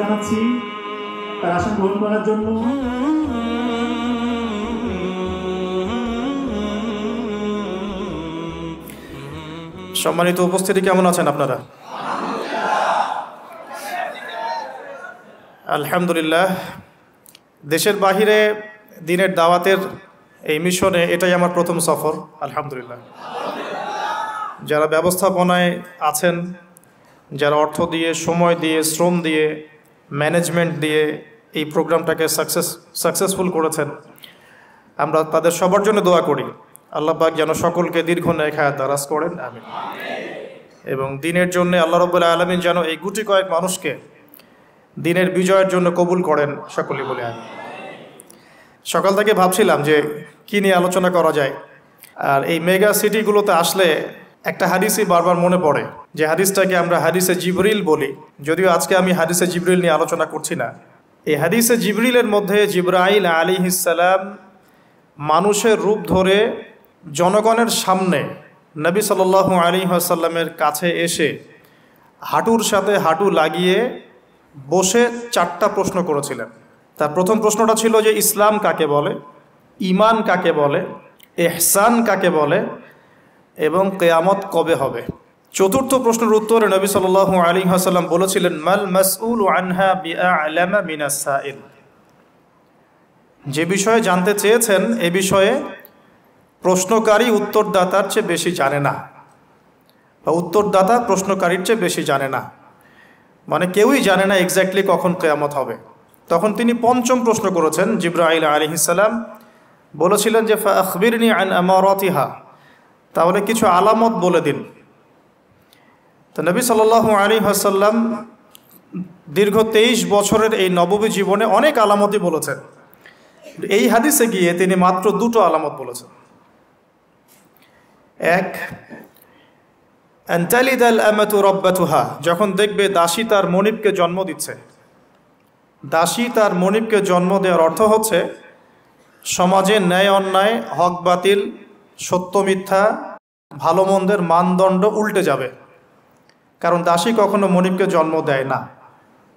জানাচ্ছি, তার আসন গ্রহণ করার জন্য। সম্মানিত উপস্থিতি কেমন আছেন আপনারা? আলহামদুলিল্লাহ। দেশের বাহিরে দিনের দাওয়াতের এই মিশনে এটাই আমার প্রথম সফর, আলহামদুলিল্লাহ। যারা ব্যবস্থাপনায় আছেন, যারা অর্থ দিয়ে, সময় দিয়ে, শ্রম দিয়ে ম্যানেজমেন্ট দিয়ে এই প্রোগ্রামটাকে সাকসেস সাকসেসফুল করেছেন, আমরা তাদের সবার জন্য দোয়া করি। আল্লাহ পাক যেন সকলকে দীর্ঘ ন্যায় খায়াত দারাজ করেন আমি এবং দিনের জন্য আল্লাহ রবুল্লাহ আলমিন যেন এই গুটি কয়েক মানুষকে দিনের বিজয়ের জন্য কবুল করেন, সকলেই বলে আমি সকাল থেকে ভাবছিলাম যে কী নিয়ে আলোচনা করা যায়। আর এই মেগা সিটিগুলোতে আসলে একটা হাদিসই বারবার মনে পড়ে যে হাদিসটাকে আমরা হাদিসে জিবরিল বলি। যদিও আজকে আমি হাদিসে জিবরিল নিয়ে আলোচনা করছি না। এই হাদিসে জিবরিলের মধ্যে জিব্রাইল আলী ইসালাম মানুষের রূপ ধরে জনগণের সামনে নবী সাল আলী আসাল্লামের কাছে এসে হাঁটুর সাথে হাঁটু লাগিয়ে বসে চারটা প্রশ্ন করেছিলেন। তার প্রথম প্রশ্নটা ছিল যে ইসলাম কাকে বলে? ইমান কাকে বলে? এহসান কাকে বলে? এবং কেয়ামত কবে হবে? চতুর্থ প্রশ্নের উত্তরে নবী সাল আলী হাসাল্লাম বলেছিলেন, মাল মাসউল আনহা বিআ আলামা মিনাসাইল যে বিষয়ে জানতে চেয়েছেন, এ বিষয়ে প্রশ্নকারী উত্তরদাতার চেয়ে বেশি জানে না। বা উত্তরদাতা প্রশ্নকারীর চেয়ে বেশি জানে না। মানে কেউই জানে না এক্স্যাক্টলি কখন কেয়ামত হবে। তখন তিনি পঞ্চম প্রশ্ন করেছেন, জিব্রাইল আলী ইসালাম বলেছিলেন যে আখবিরনি আন আমারতিহা। তাহলে কিছু আলামত বলে দিন। তো নবী সাল আলী হাসাল্লাম দীর্ঘ তেইশ বছরের এই নববী জীবনে অনেক আলামতই বলেছেন। এই হাদিসে গিয়ে তিনি মাত্র দুটো আলামত বলেছেন। এক যখন দেখবে দাসী তার মনিবকে জন্ম দিচ্ছে। দাসী তার মনিবকে জন্ম দেওয়ার অর্থ হচ্ছে, সমাজে ন্যায় অন্যায়, হক বাতিল, সত্য মিথ্যা ভালো মন্দের মানদণ্ড উল্টে যাবে। কারণ দাসী কখনো মনিবকে জন্ম দেয় না।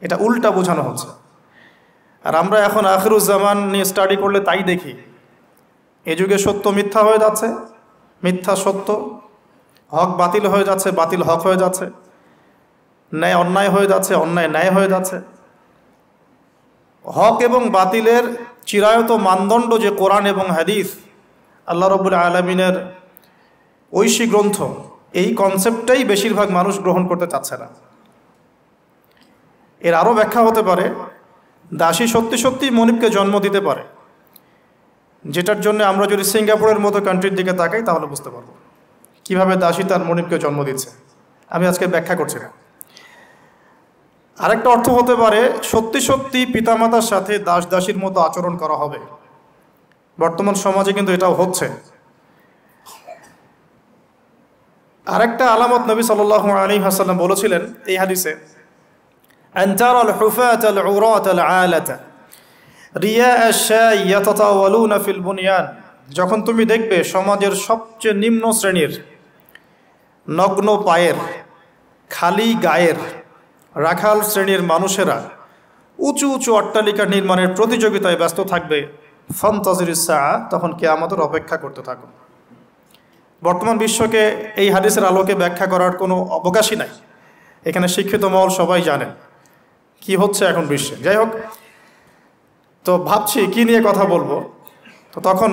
এটা উল্টা বোঝানো হচ্ছে। আর আমরা এখন আখরুজ্জামান নিয়ে স্টাডি করলে তাই দেখি। এ যুগে সত্য মিথ্যা হয়ে যাচ্ছে, মিথ্যা সত্য, হক বাতিল হয়ে যাচ্ছে, বাতিল হক হয়ে যাচ্ছে, ন্যায় অন্যায় হয়ে যাচ্ছে, অন্যায় ন্যায় হয়ে যাচ্ছে। হক এবং বাতিলের চিরায়ত মানদণ্ড যে কোরআন এবং হাদিস, আল্লাহ রবুল আলমিনের ঐশী গ্রন্থ, এই কনসেপ্টটাই বেশিরভাগ মানুষ গ্রহণ করতে চাচ্ছে না। এর আরও ব্যাখ্যা হতে পারে, দাসী সত্যি সত্যি মনিবকে জন্ম দিতে পারে, যেটার জন্য আমরা যদি সিঙ্গাপুরের মতো কান্ট্রির দিকে তাকাই তাহলে বুঝতে পারব। কীভাবে দাসী তার মনিবকে জন্ম দিচ্ছে? আমি আজকে ব্যাখ্যা করছি না। আরেকটা অর্থ হতে পারে, সত্যি সত্যি পিতামাতার সাথে দাস দাসীর মতো আচরণ করা হবে। বর্তমান সমাজে কিন্তু এটাও হচ্ছে। আরেকটা আলামত নবী সাল আলী হাসাল্লাম বলেছিলেন এই হাদিসে যখন তুমি দেখবে সমাজের সবচেয়ে নিম্ন শ্রেণির নগ্ন পায়ের, খালি গায়ের রাখাল শ্রেণির মানুষেরা উঁচু উঁচু অট্টালিকা নির্মাণের প্রতিযোগিতায় ব্যস্ত থাকবে। ফন্তজির ইসা তখন কে আমাদের অপেক্ষা করতে থাকো বর্তমান বিশ্বকে এই হাদিসের আলোকে ব্যাখ্যা করার কোনো অবকাশই নাই। এখানে শিক্ষিত মহল সবাই জানেন কি হচ্ছে এখন বিশ্বে। যাই হোক, তো ভাবছি কি নিয়ে কথা বলব? তো তখন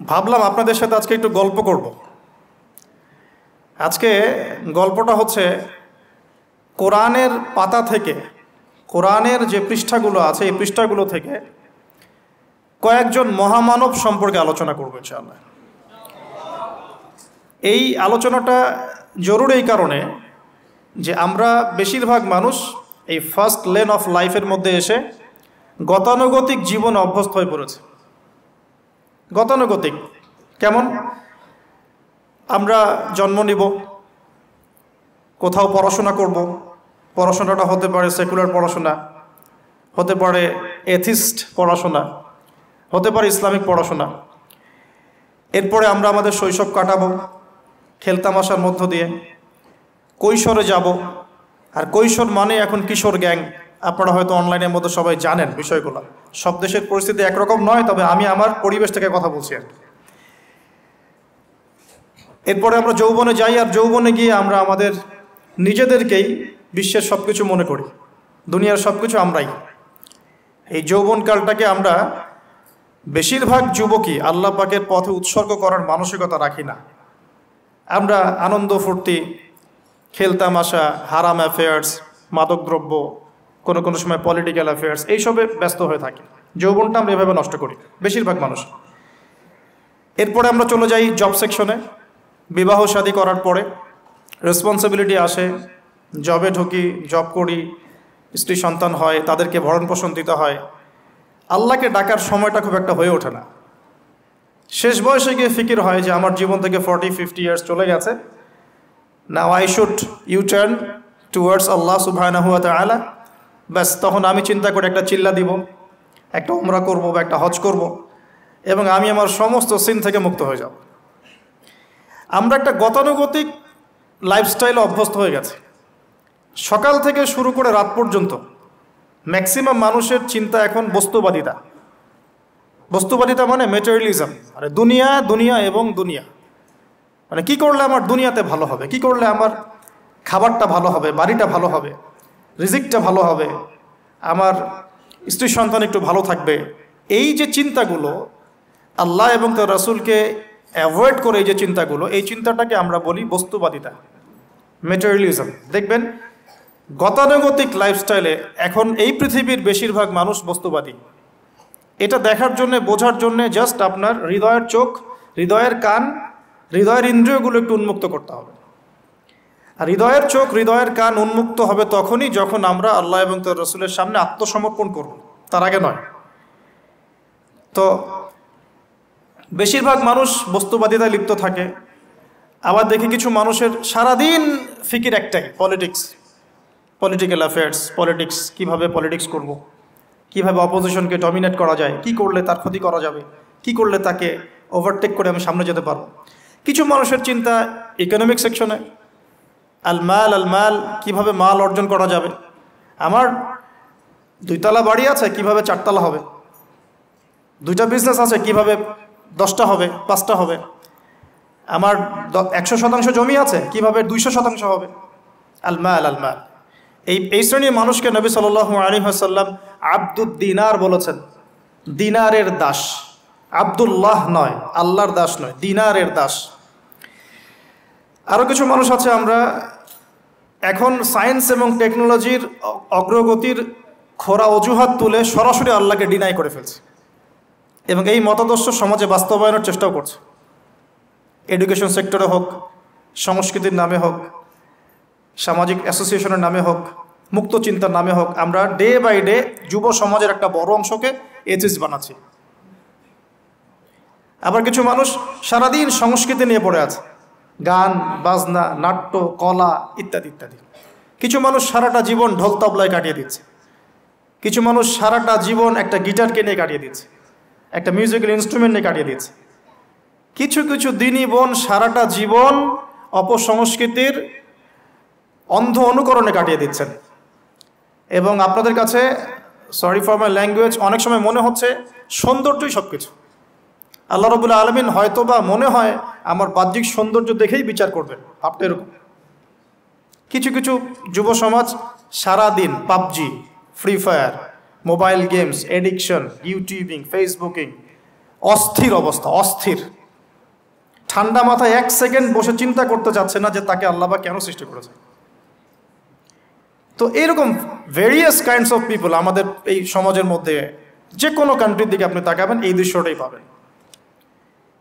ভাবলাম আপনাদের সাথে আজকে একটু গল্প করব। আজকে গল্পটা হচ্ছে কোরআনের পাতা থেকে, কোরআনের যে পৃষ্ঠাগুলো আছে, এই পৃষ্ঠাগুলো থেকে কয়েকজন মহামানব সম্পর্কে আলোচনা করব ইনশাআল্লাহ। এই আলোচনাটা জরুরি এই কারণে যে আমরা বেশিরভাগ মানুষ এই ফার্স্ট লেন অফ লাইফের মধ্যে এসে গতানুগতিক জীবন অভ্যস্ত হয়ে পড়েছে। গতানুগতিক। কেমন? আমরা জন্ম নিব, কোথাও পড়াশোনা করব পড়াশোনাটা হতে পারে সেকুলার পড়াশোনা, হতে পারে এথিস্ট পড়াশোনা, হতে পারে ইসলামিক পড়াশোনা। এরপরে আমরা আমাদের শৈশব কাটাবো, খেলতামাশার মধ্য দিয়ে। কৈশোরে যাব, আর কৈশোর মানে এখন কিশোর গ্যাং। আপনারা হয়তো অনলাইনের মধ্যে সবাই জানেন বিষয়গুলো। সব দেশের পরিস্থিতি একরকম নয়, তবে আমি আমার পরিবেশ থেকে কথা বলছি আর। এরপরে আমরা যৌবনে যাই, আর যৌবনে গিয়ে আমরা আমাদের নিজেদেরকেই বিশ্বের সব কিছু মনে করি। দুনিয়ার সব কিছু আমরাই। এই যৌবনকালটাকে আমরা বেশিরভাগ যুবকই আল্লাহ পাকের পথে উৎসর্গ করার মানসিকতা রাখি না। আমরা আনন্দ, ফুর্তি খেলতামাশা হারাম অ্যাফেয়ার্স মাদকদ্রব্য, কোনো কোনো সময় পলিটিক্যাল অ্যাফেয়ার্স এইসবে ব্যস্ত হয়ে থাকি। যৌবনটা আমরা এভাবে নষ্ট করি, বেশিরভাগ মানুষ। এরপরে আমরা চলে যাই জব সেকশনে বিবাহ শাদী করার পরে রেসপন্সিবিলিটি আসে জবে ঢুকি, জব করি, স্ত্রী সন্তান হয়, তাদেরকে ভরণ পোষণ দিতে হয়, আল্লাহকে ডাকার সময়টা খুব একটা হয়ে ওঠে না। শেষ বয়সে গিয়ে ফিকির হয় যে আমার জীবন থেকে ফর্টি ফিফটি ইয়ার্স চলে গেছে। Now I should you turn towards Allah সুবাহ আলা ব্যাস, তখন আমি চিন্তা করে একটা চিল্লা দিব, একটা উমরা করব বা একটা হজ করব, এবং আমি আমার সমস্ত সিন থেকে মুক্ত হয়ে যাব। আমরা একটা গতানুগতিক লাইফস্টাইলে অভ্যস্ত হয়ে গেছে। সকাল থেকে শুরু করে রাত পর্যন্ত ম্যাক্সিমাম মানুষের চিন্তা এখন বস্তুবাদিতা। বস্তুবাদিতা মানে মেটেরিয়ালিজম মানে দুনিয়া দুনিয়া এবং দুনিয়া। মানে কি করলে আমার দুনিয়াতে ভালো হবে? কি করলে আমার খাবারটা ভালো হবে, বাড়িটা ভালো হবে, রিজিকটা ভালো হবে, আমার স্ত্রী সন্তান একটু ভালো থাকবে? এই যে চিন্তাগুলো আল্লাহ এবং তার রাসুলকে অ্যাভয়েড করে এই যে চিন্তাগুলো, এই চিন্তাটাকে আমরা বলি বস্তুবাদিতা। মেটেরিয়ালিজম দেখবেন গতানুগতিক লাইফস্টাইলে এখন এই পৃথিবীর বেশিরভাগ মানুষ বস্তুবাদী। এটা দেখার জন্য, বোঝার জন্য জাস্ট আপনার হৃদয়ের চোখ, হৃদয়ের কান, হৃদয়ের ইন্দ্রিয়গুলো একটু উন্মুক্ত করতে হবে। আর হৃদয়ের চোখ, হৃদয়ের কান উন্মুক্ত হবে তখনই যখন আমরা আল্লাহ এবং তার রসুলের সামনে আত্মসমর্পণ করব। তার আগে নয়। তো বেশিরভাগ মানুষ বস্তুবাদিতায় লিপ্ত থাকে। আবার দেখি কিছু মানুষের সারাদিন ফিকির একটাই পলিটিক্স পলিটিক্যাল অ্যাফেয়ার্স পলিটিক্স কীভাবে পলিটিক্স করব। কীভাবে অপোজিশনকে ডমিনেট করা যায়? কি করলে তার ক্ষতি করা যাবে? কি করলে তাকে ওভারটেক করে আমি সামনে যেতে পারব? কিছু মানুষের চিন্তা ইকোনমিক সেকশনে আল মাল আল মাল, কীভাবে মাল অর্জন করা যাবে? আমার দুইতলা বাড়ি আছে, কীভাবে চারতলা হবে? দুইটা বিজনেস আছে, কীভাবে দশটা হবে, পাঁচটা হবে? আমার একশো শতাংশ জমি আছে, কীভাবে দুইশো শতাংশ হবে? আল মাল আল মাল। এই এই শ্রেণির মানুষকে নবী সাল আলী হাসাল্লাম আব্দুদ দিনার বলেছেন। দিনারের দাস। আবদুল্লাহ নয়, আল্লাহর দাস নয়, দিনারের দাস। আরও কিছু মানুষ আছে আমরা। এখন সায়েন্স এবং টেকনোলজির অগ্রগতির খোরা অজুহাত তুলে সরাসরি আল্লাহকে ডিনাই করে ফেলছে। এবং এই মতাদর্শ সমাজে বাস্তবায়নের চেষ্টাও করছে। এডুকেশন সেক্টরে হোক, সংস্কৃতির নামে হোক সামাজিক অ্যাসোসিয়েশনের নামে হোক, মুক্ত চিন্তার নামে হোক, আমরা ডে বাই ডে যুব সমাজের একটা বড় অংশকে এজিস বানাচ্ছি। আবার কিছু মানুষ সারাদিন সংস্কৃতি নিয়ে পড়ে আছে, গান, বাজনা, নাট্য, কলা ইত্যাদি ইত্যাদি। কিছু মানুষ সারাটা জীবন ঢোল তবলায় কাটিয়ে দিচ্ছে। কিছু মানুষ সারাটা জীবন একটা গিটারকে নিয়ে কাটিয়ে দিচ্ছে, একটা মিউজিক্যাল ইনস্ট্রুমেন্ট নিয়ে কাটিয়ে দিচ্ছে। কিছু কিছু দিনই বোন সারাটা জীবন অপসংস্কৃতির অন্ধ অনুকরণে কাটিয়ে দিচ্ছেন। এবং আপনাদের কাছে সরি ফর মাই ল্যাঙ্গুয়েজ অনেক সময় মনে হচ্ছে সৌন্দর্যই সব কিছু আল্লাহ রবুল্লা আলমিন হয়তো বা মনে হয় আমার বাহ্যিক সৌন্দর্য দেখেই বিচার করবেন। ভাবতে এরকম। কিছু কিছু যুব সমাজ সারাদিন PUBG free fire mobile games addiction YouTubing Facebooking অস্থির অবস্থা, অস্থির। ঠান্ডা মাথায় এক সেকেন্ড বসে চিন্তা করতে চাচ্ছে না যে তাকে আল্লাহ বা কেন সৃষ্টি করেছে। তো এরকম ভেরিয়াস কাইন্ডস অফ পিপল আমাদের এই সমাজের মধ্যে যে কোনো কান্ট্রির দিকে আপনি তাকাবেন, এই দৃশ্যটাই পাবেন।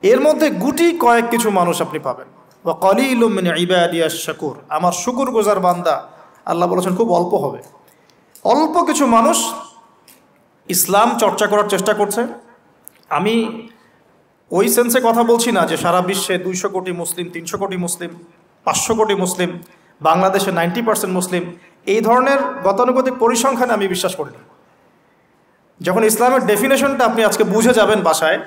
এর মধ্যে গুটি কয়েক কিছু মানুষ আপনি পাবেন। বা কলিলুমিন ইবাদিয়া শাকুর। আমার শুকুর গোজার বান্দা, আল্লাহ বলেছেন খুব অল্প হবে। অল্প কিছু মানুষ ইসলাম চর্চা করার চেষ্টা করছে। আমি ওই সেন্সে কথা বলছি না যে সারা বিশ্বে দুইশো কোটি মুসলিম, তিনশো কোটি মুসলিম, পাঁচশো কোটি মুসলিম, বাংলাদেশে নাইনটি পার্সেন্ট মুসলিম এই ধরনের গতানুগতিক পরিসংখ্যানে আমি বিশ্বাস করি না। যখন ইসলামের ডেফিনেশনটা আপনি আজকে বুঝে যাবেন বাসায়,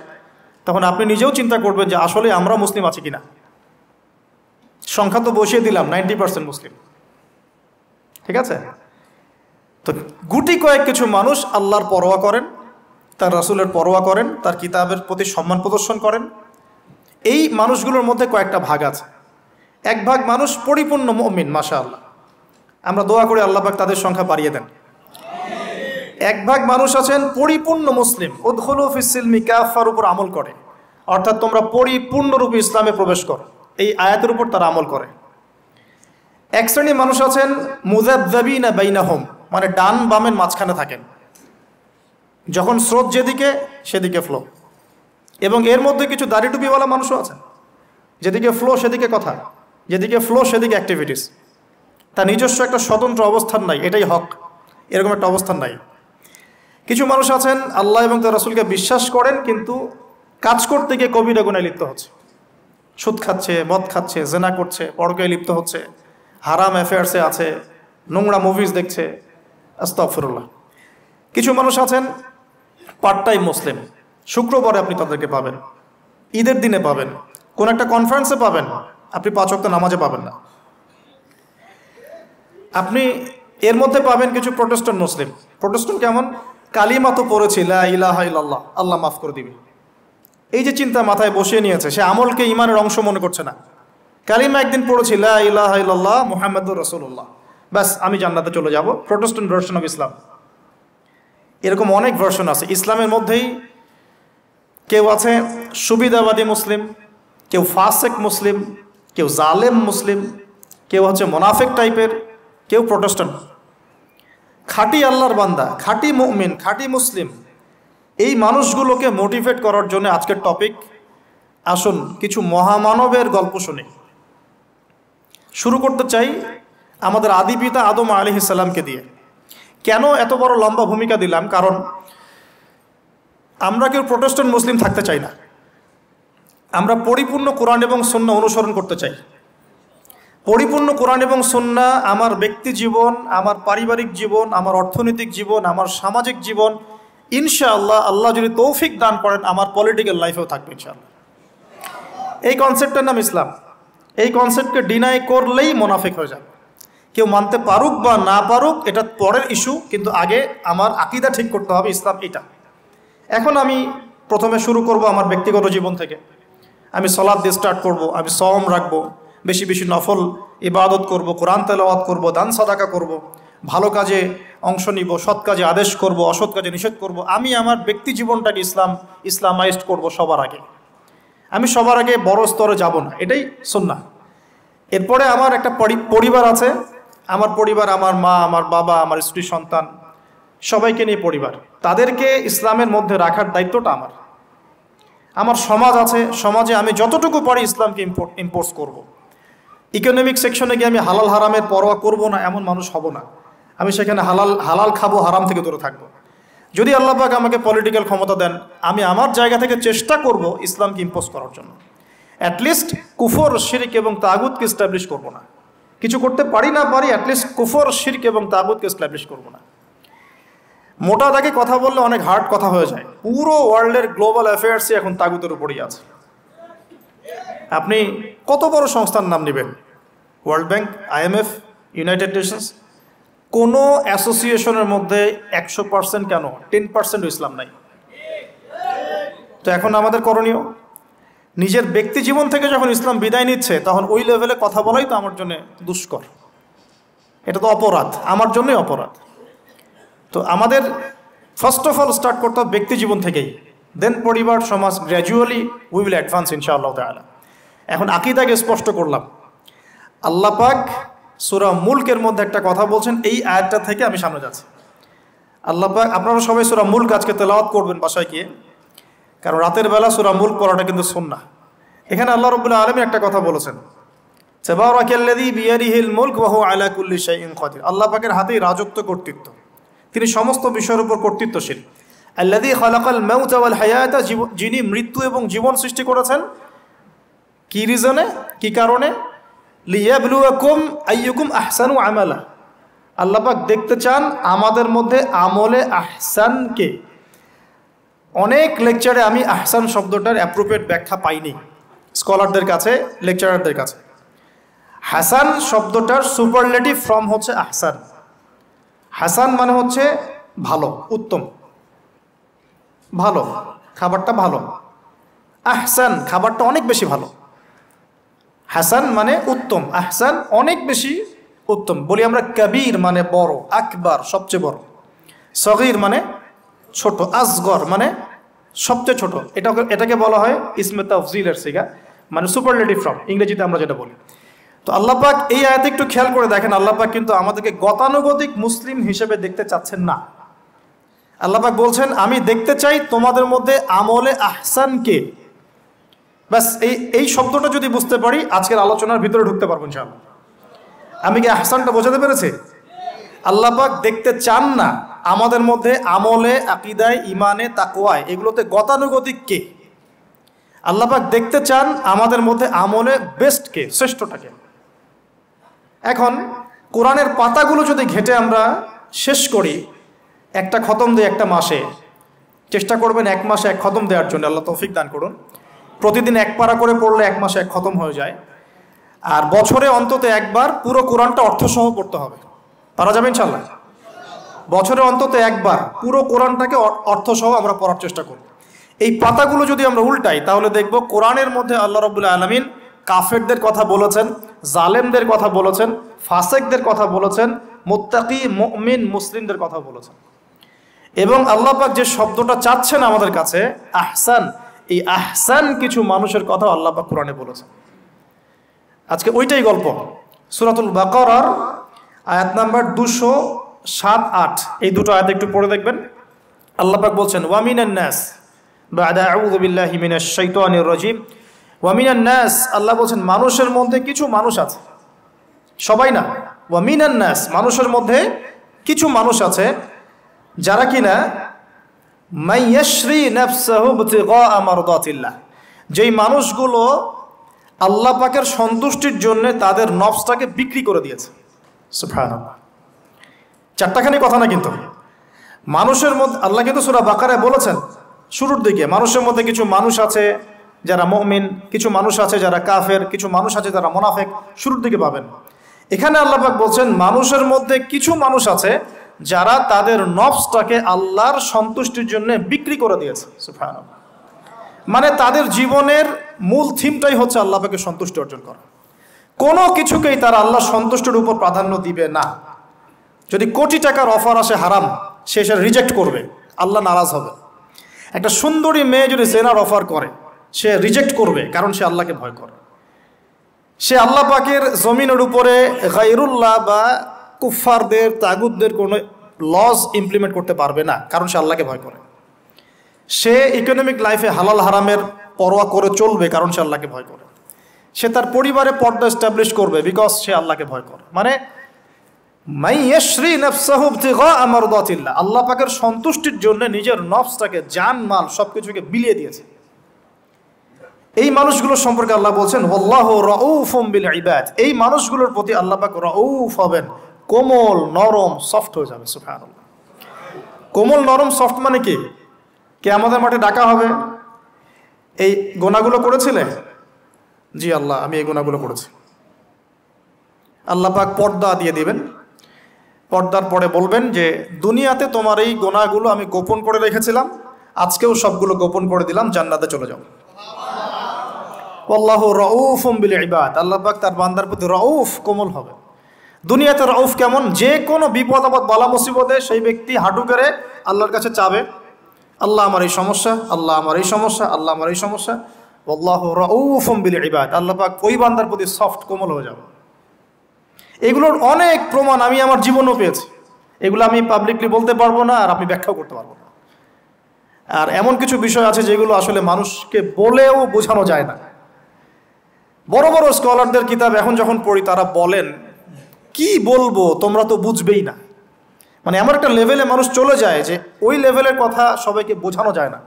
তখন আপনি নিজেও চিন্তা করবেন যে আসলে আমরা মুসলিম আছি কিনা। সংখ্যা তো বসিয়ে দিলাম, নাইনটি পার্সেন্ট মুসলিম। ঠিক আছে? তো গুটি কয়েক কিছু মানুষ আল্লাহর পরোয়া করেন, তার রাসুলের পরোয়া করেন, তার কিতাবের প্রতি সম্মান প্রদর্শন করেন। এই মানুষগুলোর মধ্যে কয়েকটা ভাগ আছে। এক ভাগ মানুষ পরিপূর্ণ মমিন মাসা আল্লাহ আমরা দোয়া করে আল্লাহবাক তাদের সংখ্যা বাড়িয়ে দেন। এক ভাগ মানুষ আছেন, পরিপূর্ণ মুসলিম। উদ্হলু ফিসিলমি কাফার উপর আমল করে। অর্থাৎ তোমরা পরিপূর্ণরূপে ইসলামে প্রবেশ করো। এই আয়াতের উপর তারা আমল করে। এক শ্রেণির মানুষ আছেন মুজাবজাবি না বাইনা হোম মানে ডান বামের মাঝখানে থাকেন। যখন স্রোত যেদিকে, সেদিকে ফ্লো এবং এর মধ্যে কিছু দাড়ি টুপিওয়ালা মানুষও আছেন। যেদিকে ফ্লো সেদিকে কথা। যেদিকে ফ্লো সেদিকে অ্যাক্টিভিটিস তার নিজস্ব একটা স্বতন্ত্র অবস্থান নাই, এটাই হক। এরকম একটা অবস্থান নাই। কিছু মানুষ আছেন, আল্লাহ এবং তার রাসুলকে বিশ্বাস করেন, কিন্তু কাজ করতে গিয়ে কবিরা গুণায় লিপ্ত হচ্ছে। সুদ খাচ্ছে, মদ খাচ্ছে, জেনা করছে পড়কায় লিপ্ত হচ্ছে, হারাম অ্যাফেয়ার্সে আছে, নোংরা মুভিজ দেখছে আস্তফরুল্লাহ কিছু মানুষ আছেন পার্ট টাইম মুসলিম। শুক্রবারে আপনি তাদেরকে পাবেন। ঈদের দিনে পাবেন। কোন একটা কনফারেন্সে পাবেন। আপনি পাঁচ অক্ট নামাজে পাবেন না। আপনি এর মধ্যে পাবেন কিছু প্রোটেস্টন মুসলিম। প্রোটেস্টন কেমন? কালিমা তো পড়েছি ইলাহা ইল্লাল্লাহ, আল্লাহ মাফ করে দিবে। এই যে চিন্তা মাথায় বসিয়ে নিয়েছে, সে আমলকে ইমানের অংশ মনে করছে না। কালিমা একদিন পড়েছি ইলাহা ইল্লাল্লাহ, মুহাম্মাদুর রাসূলুল্লাহ। ব্যাস, আমি জান্নাতে চলে যাব প্রোটেস্টন ভার্সন অফ ইসলাম এরকম অনেক ভার্সন আছে। ইসলামের মধ্যেই কেউ আছে সুবিধাবাদী মুসলিম, কেউ ফাসেক মুসলিম, কেউ জালেম মুসলিম, কেউ হচ্ছে মোনাফেক টাইপের কেউ প্রোটেস্টন খাঁটি আল্লাহর বান্দা, খাঁটি মুমিন, খাঁটি মুসলিম, এই মানুষগুলোকে মোটিভেট করার জন্য আজকের টপিক আসুন কিছু মহামানবের গল্প শুনি। শুরু করতে চাই আমাদের আদি পিতা আদম আলি ইসাল্লামকে দিয়ে। কেন এত বড় লম্বা ভূমিকা দিলাম? কারণ আমরা কেউ প্রোটেস্ট্যান্ট মুসলিম থাকতে চাই না। আমরা পরিপূর্ণ কোরআন এবং সন্না অনুসরণ করতে চাই। পরিপূর্ণ কোরআন এবং সন্না, আমার ব্যক্তি জীবন, আমার পারিবারিক জীবন, আমার অর্থনৈতিক জীবন, আমার সামাজিক জীবন, ইনশাআল্লাহ আল্লাহ যদি তৌফিক দান করেন, আমার পলিটিক্যাল লাইফেও থাকবে ইনশাআল্লাহ। এই কনসেপ্টের নাম ইসলাম। এই কনসেপ্টকে ডিনাই করলেই মোনাফিক হয়ে যাবে। কেউ মানতে পারুক বা না পারুক, এটা পরের ইস্যু কিন্তু আগে আমার আকিদা ঠিক করতে হবে, ইসলাম এটা। এখন আমি প্রথমে শুরু করব আমার ব্যক্তিগত জীবন থেকে। আমি সলাদ দিয়ে স্টার্ট করব, আমি সম রাখব বেশি বেশি নফল ইবাদত করব, কোরআন তেলাওয়াত করব, দান সাদাকা করব, ভালো কাজে অংশ নিব, সৎ কাজে আদেশ করব, অসৎ কাজে নিষেধ করব, আমি আমার ব্যক্তি জীবনটাকে ইসলাম, ইসলামাইজড করব সবার আগে। আমি সবার আগে বড় স্তরে যাব না, এটাই সন্না এরপরে আমার একটা পরিবার আছে, আমার পরিবার আমার মা, আমার বাবা, আমার স্ত্রী, সন্তান, সবাইকে নিয়ে পরিবার। তাদেরকে ইসলামের মধ্যে রাখার দায়িত্বটা আমার। আমার সমাজ আছে, সমাজে আমি যতটুকু পারি ইসলামকে ইম্পোর্ট, ইম্পোর্স করব। ইকোনমিক সেকশনে গিয়ে আমি হালাল হারামের পরোয়া করব না, এমন মানুষ হব না। আমি সেখানে হালাল হালাল খাব, হারাম থেকে দূরে থাকব। যদি আল্লাহবাক আমাকে পলিটিক্যাল ক্ষমতা দেন, আমি আমার জায়গা থেকে চেষ্টা করব ইসলামকে ইম্পোজ করার জন্য। অ্যাটলিস্ট কুফর, শিরিক এবং তাগুদকে স্ট্যাবলিশ করব না। কিছু করতে পারি না, পারি অ্যাটলিস্ট কুফর, শিরক এবং তাগুদকে স্ট্যাবলিশ করব না। মোটা দাগে কথা বললে অনেক হার্ড কথা হয়ে যায়। পুরো ওয়ার্ল্ডের গ্লোবাল অ্যাফেয়ার্সই এখন তাগুদের উপরেই আছে। আপনি কত বড় সংস্থার নাম নেবেন? World Bank IMF United Nations কোনো অ্যাসোসিয়েশনের মধ্যে একশো পার্সেন্ট কেন? টেন পার্সেন্ট ইসলাম নাই। তো এখন আমাদের করণীয়, নিজের ব্যক্তি জীবন থেকে যখন ইসলাম বিদায় নিচ্ছে, তখন ওই লেভেলে কথা বলাই তো আমার জন্য দুষ্কর। এটা তো অপরাধ, আমার জন্যই অপরাধ। তো আমাদের ফার্স্ট অফ অল স্টার্ট করতে হবে ব্যক্তি জীবন থেকেই। দেন পরিবার, সমাজ গ্র্যাজুয়ালি উই উইল অ্যাডভান্স ইনশাআল্লাহ তালা এখন আকিদাকে স্পষ্ট করলাম। আল্লাহ পাক সুরা মুলকের মধ্যে একটা কথা বলছেন, এই আয়াতটা থেকে আমি সামনে যাচ্ছি। আল্লাহ পাক, আপনারা সবাই সুরা মুলক আজকে তেলাওয়াত করবেন বাসায় গিয়ে, কারণ রাতের বেলা সুরা মুলক পড়াটা কিন্তু না এখানে আল্লাহ রবুল্লাহ আলমী একটা কথা বলেছেন আল্লাহ পাকের হাতেই রাজত্ব কর্তৃত্ব। তিনি সমস্ত বিষয়ের উপর কর্তৃত্বশীল। আল্লাদি খালাকাল মেউজাওয়াল হায়াতা যিনি মৃত্যু এবং জীবন সৃষ্টি করেছেন কি রিজনে কি কারণে? লিয়াবলুয়াকুম আইয়ুকুম আহসানু আমালা। আল্লাপাক দেখতে চান আমাদের মধ্যে আমলে আহসানকে। অনেক লেকচারে আমি আহসান শব্দটার অ্যাপ্রোপ্রিয়েট ব্যাখ্যা পাইনি। স্কলারদের কাছে লেকচারারদের কাছে। হাসান শব্দটার সুপারলেটিভ ফর্ম হচ্ছে আহসান। হাসান মানে হচ্ছে ভালো, উত্তম। ভালো, খাবারটা ভালো। আহসান, খাবারটা অনেক বেশি ভালো। হাসান মানে উত্তম, আহসান অনেক বেশি উত্তম। বলি আমরা কবির মানে বড়, আকবার সবচেয়ে বড়। সগির মানে ছোট, আসগর মানে সবচেয়ে ছোট। এটা এটাকে বলা হয় ইসমে তফজিলের সিগা মানে সুপারলেটিভ ফ্রম ইংরেজিতে আমরা যেটা বলি। তো আল্লাপাক এই আয়াতে একটু খেয়াল করে দেখেন আল্লাপাক কিন্তু আমাদেরকে গতানুগতিক মুসলিম হিসেবে দেখতে চাচ্ছেন না। আল্লাপাক বলছেন, আমি দেখতে চাই তোমাদের মধ্যে আমলে আহসানকে ব্যাস, এই এই শব্দটা যদি বুঝতে পারি, আজকের আলোচনার ভিতরে ঢুকতে পারব ইনশাআল্লাহ। আমি কি আহসানটা বোঝাতে পেরেছি? আল্লাপাক দেখতে চান না আমাদের মধ্যে আমলে, আকিদায় ইমানে তাকোয়ায় এগুলোতে গতানুগতিক কে? আল্লাপাক দেখতে চান আমাদের মধ্যে আমলে বেস্ট কে শ্রেষ্ঠটাকে এখন, কোরআনের পাতাগুলো যদি ঘেটে আমরা শেষ করি, একটা খতম দিয়ে একটা মাসে, চেষ্টা করবেন এক মাসে এক খতম দেওয়ার জন্য, আল্লাহ তৌফিক দান করুন। প্রতিদিন এক পারা করে পড়লে এক মাসে এক খতম হয়ে যায়। আর বছরে অন্তত একবার পুরো কোরআনটা অর্থসহ পড়তে হবে। পারা যাবে ইনশাল্লাহ বছরে অন্তত একবার পুরো কোরআনটাকে অর্থসহ আমরা পড়ার চেষ্টা করব। এই পাতাগুলো যদি আমরা উল্টাই, তাহলে দেখব কোরআনের মধ্যে আল্লাহ রবুল্লা আলমিন কাফেরদের কথা বলেছেন, জালেমদের কথা বলেছেন, ফাসেকদের কথা বলেছেন, মোত্তাকি মিন মুসলিমদের কথা বলেছেন। এবং আল্লাপাক যে শব্দটা চাচ্ছেন আমাদের কাছে, আহসান এই আহসান কিছু মানুষের কথা আল্লাপাক কোরআনে বলেছেন। আজকে ওইটাই গল্প। সুরাতুল বাকরার আয়াত নাম্বার দুশো সাত আট। এই দুটো আয়াত একটু পড়ে দেখবেন। আল্লাপাক বলছেন রাজিম। ওয়ামিনান নাস, আল্লাহ বলছেন, মানুষের মধ্যে কিছু মানুষ আছে। সবাই না। ওয়ামিনান নাস, মানুষের মধ্যে কিছু মানুষ আছে যারা কিনা মাইয়াশ্রী যেই মানুষগুলো আল্লাহ পাকের সন্তুষ্টির জন্য তাদের নফসটাকে বিক্রি করে দিয়েছে। চারটাখানি কথা না কিন্তু। মানুষের মধ্যে, আল্লাহ কিন্তু সুরা বাকারায় বলেছেন, শুরুর দিকে, মানুষের মধ্যে কিছু মানুষ আছে যারা মহমিন কিছু মানুষ আছে যারা কাফের, কিছু মানুষ আছে যারা মোনাফেক, শুরুর দিকে পাবেন এখানে আল্লাপাক বলছেন, মানুষের মধ্যে কিছু মানুষ আছে যারা তাদের নফসটাকে আল্লাহর সন্তুষ্টির জন্য বিক্রি করে দিয়েছে মানে তাদের জীবনের মূল থিমটাই হচ্ছে আল্লাহকে সন্তুষ্টি অর্জন করা। কোনো কিছুকেই তারা আল্লাহ সন্তুষ্টির উপর প্রাধান্য দিবে না। যদি কোটি টাকার অফার আসে হারাম, সে সে রিজেক্ট করবে, আল্লাহ নারাজ হবে। একটা সুন্দরী মেয়ে যদি সেনার অফার করে, সে রিজেক্ট করবে, কারণ সে আল্লাহকে ভয় করে। সে আল্লাহ পাকের জমিনের উপরে গাইরুল্লাহ বা কুফারদের তাগুদদের কোনো লজ ইমপ্লিমেন্ট করতে পারবে না, কারণ সে আল্লাহকে ভয় করে। সে ইকোনমিক লাইফে হালাল হারামের পরোয়া করে চলবে, কারণ সে আল্লাহকে ভয় করে। সে তার পরিবারে পর্দা এস্টাবলিশ করবে বিকজ সে আল্লাহকে ভয় করে। মানে আল্লাহ পাকের সন্তুষ্টির জন্য নিজের নফসটাকে, জান, মাল সবকিছুকে বিলিয়ে দিয়েছে। এই মানুষগুলো সম্পর্কে আল্লাহ বলছেন বিল এই মানুষগুলোর প্রতি আল্লাহ পাক রউফ হবেন। কোমল, নরম সফট হয়ে যাবে সুফান কোমল, নরম সফট মানে কি? কে আমাদের মাঠে ডাকা হবে। এই গোনাগুলো করেছিলে? জি আল্লাহ, আমি এই গোনাগুলো করেছি। আল্লাহ পাক পর্দা দিয়ে দিবেন। পর্দার পরে বলবেন যে, দুনিয়াতে তোমার এই গোনাগুলো আমি গোপন করে রেখেছিলাম, আজকেও সবগুলো গোপন করে দিলাম, জান্নাতে চলে যাও। আল্লাহ রউফ আল্লাহ পাক তার বান্দার প্রতি রউফ, কোমল হবে। দুনিয়াতে রউফ কেমন? যে কোনো বিপদ আপদ, বলা মুসিবতে সেই ব্যক্তি হাঁটু করে আল্লাহর কাছে চাবে। আল্লাহ আমার এই সমস্যা, আল্লাহ আমার এই সমস্যা, আল্লাহ আমার এই সমস্যা। আল্লাহ রউফম বিল ইবাদ। আল্লাহ পাক ওই বান্দার প্রতি সফট, কোমল হয়ে যাবে। এগুলোর অনেক প্রমাণ আমি আমার জীবনও পেয়েছি। এগুলো আমি পাবলিকলি বলতে পারব না, আর আপনি ব্যাখ্যাও করতে পারব না। আর এমন কিছু বিষয় আছে যেগুলো আসলে মানুষকে বলেও বোঝানো যায় না। বড় বড় স্কলারদের কিতাব এখন যখন পড়ি, তারা বলেন কি বলব, তোমরা তো বুঝবেই না। মানে এমন একটা লেভেলে মানুষ চলে যায় যে ওই লেভেলের কথা সবাইকে বোঝানো যায় না।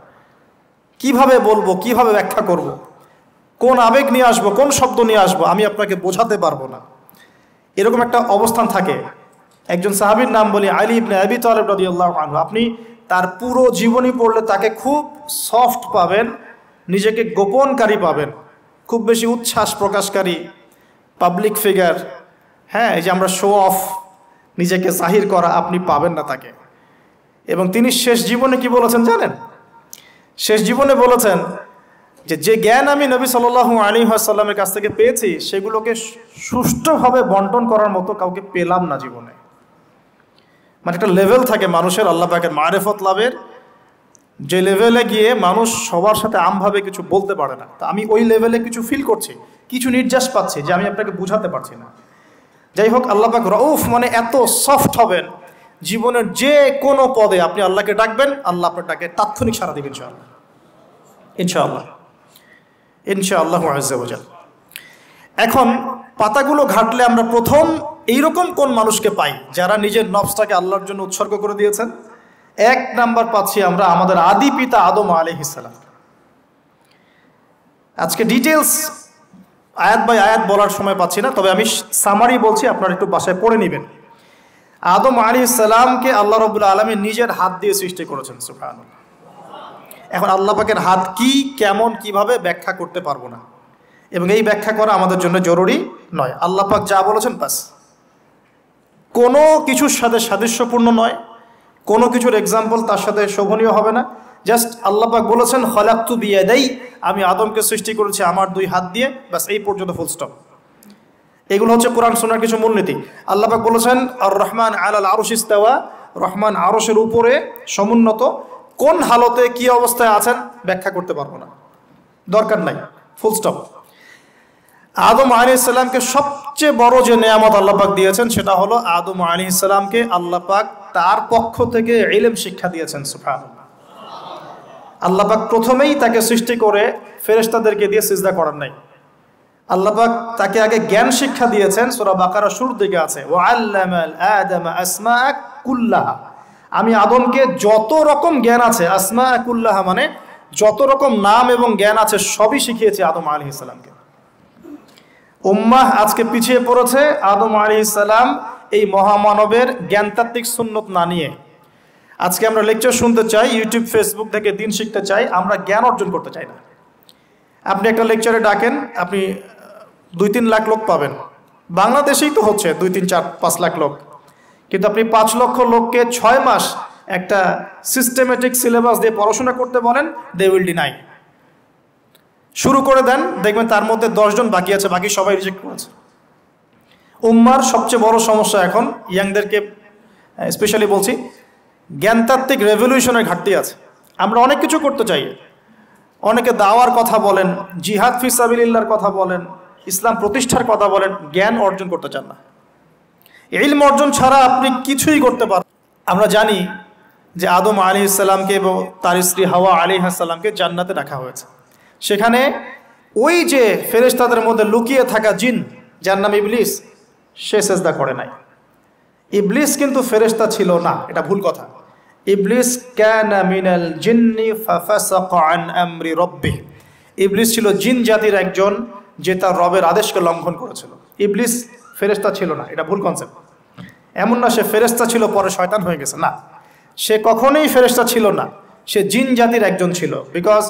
কীভাবে বলব, কীভাবে ব্যাখ্যা করব। কোন আবেগ নিয়ে আসব, কোন শব্দ নিয়ে আসব, আমি আপনাকে বোঝাতে পারব না। এরকম একটা অবস্থান থাকে। একজন সাহাবির নাম বলি আলী ইবনে আবি তালেব রাদিয়াল্লাহু আনহু। আপনি তার পুরো জীবনী পড়লে তাকে খুব সফট পাবেন, নিজেকে গোপনকারী পাবেন। খুব বেশি উচ্ছ্বাস প্রকাশকারী পাবলিক ফিগার হ্যাঁ এই যে আমরা শো অফ নিজেকে জাহির করা আপনি পাবেন না তাকে। এবং তিনি শেষ জীবনে কি বলেছেন জানেন? শেষ জীবনে বলেছেন যে যে জ্ঞান আমি নবী সাল আলী আসাল্লামের কাছ থেকে পেয়েছি, সেগুলোকে সুষ্ঠুভাবে বন্টন করার মতো কাউকে পেলাম না জীবনে। মানে একটা লেভেল থাকে মানুষের, আল্লাহ পাকের মারেফত লাভের। যে লেভেলে গিয়ে মানুষ সবার সাথে আমভাবে কিছু বলতে পারে না। তা আমি ওই লেভেলে কিছু ফিল করছি, কিছু নির্যাস পাচ্ছি যে আমি আপনাকে বুঝাতে পারছি না। যাই হোক আল্লাহ পাক রউফ মানে এত সফট হবেন। জীবনের যে কোনো পদে আপনি আল্লাহকে ডাকবেন, আল্লাহ আপনার ডাকে তাৎক্ষণিক সারা দেবেন ইনশাআল্লাহ। ইনশাআল্লাহ। ইনশাআল্লাহ আজাল এখন, পাতাগুলো ঘাটলে আমরা প্রথম এইরকম কোন মানুষকে পাই, যারা নিজের নবসটাকে আল্লাহর জন্য উৎসর্গ করে দিয়েছেন? এক নাম্বার পাচ্ছি আমরা আমাদের আদি পিতা আদম আলহিসাল্লাম আজকে ডিটেলস আয়াত বাই আয়াত বলার সময় পাচ্ছি না, তবে আমি সামারি বলছি, আপনারা একটু বাসায় পড়ে নেবেন। আদম আলী ইসালামকে আল্লাহ রবুল্লা আলমী নিজের হাত দিয়ে সৃষ্টি করেছেন সুফান এখন আল্লাহ পাকের হাত কি, কেমন, কীভাবে, ব্যাখ্যা করতে পারব না। এবং এই ব্যাখ্যা করা আমাদের জন্য জরুরি নয়। আল্লাহ পাক যা বলেছেন বাস কোনো কিছুর সাথে সাদৃশ্যপূর্ণ নয়, কোনো কিছুর এক্সাম্পল তার সাথে শোভনীয় হবে না। জাস্ট আল্লাপাক বলেছেন হলাক্তু বিয়ে দেই আমি আদমকে সৃষ্টি করেছি আমার দুই হাত দিয়ে। ব্যাস, এই পর্যন্ত ফুল স্টপ এগুলো হচ্ছে কোরআন শোনার কিছু মূলনীতি। আল্লাপাক বলেছেন আর রহমান আল আরশ ইস্তাওয়া রহমান আরশের উপরে সমুন্নত। কোন হালতে কি অবস্থায় আছেন, ব্যাখ্যা করতে পারব না। দরকার নাই। ফুল স্টপ আদম আলী ইসলামকে সবচেয়ে বড় যে নেয়ামত আল্লাপাক দিয়েছেন, সেটা হলো আদম আলী ইসলামকে আল্লাপাক তার পক্ষ থেকে ইলেম শিক্ষা দিয়েছেন সুফান আল্লাপাক প্রথমেই তাকে সৃষ্টি করে ফেরেস্তাদেরকে দিয়ে সিজদা করার নাই। আল্লাপাক তাকে আগে জ্ঞান শিক্ষা দিয়েছেন, সোরা বাকারা সুর দিকে আছে। ও কুল্লাহা। আমি আদমকে যত রকম জ্ঞান আছে, আসমা কুল্লাহা মানে যত রকম নাম এবং জ্ঞান আছে, সবই শিখিয়েছে আদম আলী ইসলামকে উম্মাহ আজকে পিছিয়ে পড়েছে, আদম আলী ইসালাম এই মহামানবের জ্ঞানতাত্ত্বিক সুন্নত না নিয়ে। আজকে আমরা লেকচার শুনতে চাই ইউটিউব ফেসবুক থেকে দিন শিখতে চাই, আমরা জ্ঞান অর্জন করতে চাই না। আপনি একটা লেকচারে ডাকেন, আপনি দুই তিন লাখ লোক পাবেন। বাংলাদেশেই তো হচ্ছে দুই তিন চার পাঁচ লাখ লোক। কিন্তু আপনি পাঁচ লক্ষ লোককে ছয় মাস একটা সিস্টেমেটিক সিলেবাস দিয়ে পড়াশোনা করতে বলেন দে উইল ডিনাই শুরু করে দেন, দেখবেন তার মধ্যে দশজন বাকি আছে, বাকি সবাই রিজেক্ট করেছে উম্মার সবচেয়ে বড় সমস্যা এখন, ইয়াংদেরকে স্পেশালি বলছি জ্ঞানতাত্ত্বিক রেভলিউশনের ঘাটতি আছে। আমরা অনেক কিছু করতে চাই। অনেকে দাওয়ার কথা বলেন, জিহাদ ফিসাবিল্লার কথা বলেন, ইসলাম প্রতিষ্ঠার কথা বলেন, জ্ঞান অর্জন করতে চান না। ইলম অর্জন ছাড়া আপনি কিছুই করতে পারেন আমরা জানি যে আদম আলী ইসলামকে এবং তার স্ত্রী হাওয়া আলী হাসাল্লামকে জান্নাতে রাখা হয়েছে। সেখানে ওই যে ফেরেস্তাদের মধ্যে লুকিয়ে থাকা জিন, যার নাম ইবলিস, সে সেজদা করে নাই। ইবলিস কিন্তু ফেরেস্তা ছিল না, এটা ভুল কথা। ইবলিস ইবলিস ছিল জিন জাতির একজন যে তার রবের আদেশকে লঙ্ঘন করেছিল। ইবলিস ফেরেস্তা ছিল না, এটা ভুল কনসেপ্ট এমন না সে ফেরেস্তা ছিল, পরে শয়তান হয়ে গেছে, না। সে কখনোই ফেরেস্তা ছিল না, সে জিন জাতির একজন ছিল বিকজ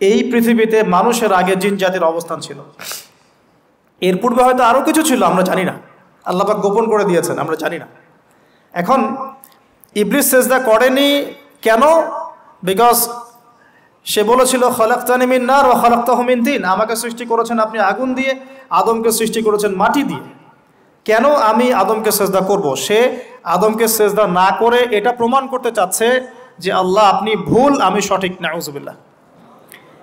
এই পৃথিবীতে মানুষের আগে জিন জাতির অবস্থান ছিল। এর পূর্বে হয়তো আরও কিছু ছিল, আমরা জানি না। আল্লাপাক গোপন করে দিয়েছেন, আমরা জানি না। এখন ইবলিস সেজদা করেনি কেন? বিকজ সে বলেছিল, খলাক্তানি মিন নার ও খলাক্তাহমিন দিন আমাকে সৃষ্টি করেছেন আপনি আগুন দিয়ে, আদমকে সৃষ্টি করেছেন মাটি দিয়ে। কেন আমি আদমকে সেজদা করব? সে আদমকে সেজদা না করে এটা প্রমাণ করতে চাচ্ছে যে আল্লাহ আপনি ভুল, আমি সঠিক, নাউজুবিল্লাহ।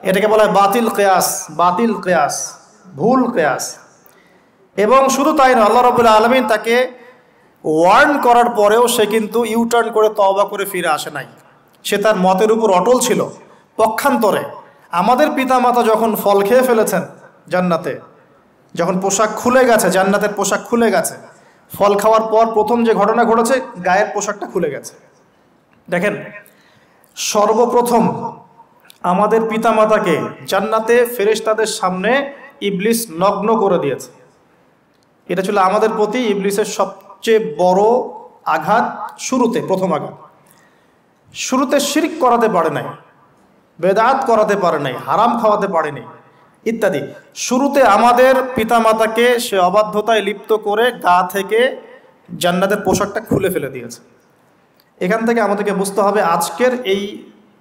এটাকে বলা হয় বাতিল কেয়াস বাতিল কেয়াস, ভুল কেয়াস। এবং শুধু তাই নয়, আল্লাহ রবুল্লা আলমিন তাকে ওয়ার্ন করার পরেও সে কিন্তু ইউটার্ন করে তবা করে ফিরে আসে নাই। সে তার মতের উপর অটল ছিল। পক্ষান্তরে আমাদের পিতামাতা যখন ফল খেয়ে ফেলেছেন জান্নাতে, যখন পোশাক খুলে গেছে, জান্নাতের পোশাক খুলে গেছে, ফল খাওয়ার পর প্রথম যে ঘটনা ঘটেছে, গায়ের পোশাকটা খুলে গেছে। দেখেন, সর্বপ্রথম আমাদের পিতামাতাকে জান্নাতে ফেরেশতাদের সামনে ইবলিস নগ্ন করে দিয়েছে। এটা ছিল আমাদের প্রতি ইবলিসের সবচেয়ে বড় আঘাত শুরুতে, প্রথম আঘাত। শুরুতে শিরিক করাতে পারে নাই, বেদাত করাতে পারে নাই, হারাম খাওয়াতে পারেনি ইত্যাদি। শুরুতে আমাদের পিতামাতাকে সে অবাধ্যতায় লিপ্ত করে গা থেকে জান্নাতের পোশাকটা খুলে ফেলে দিয়েছে। এখান থেকে আমাদেরকে বুঝতে হবে আজকের এই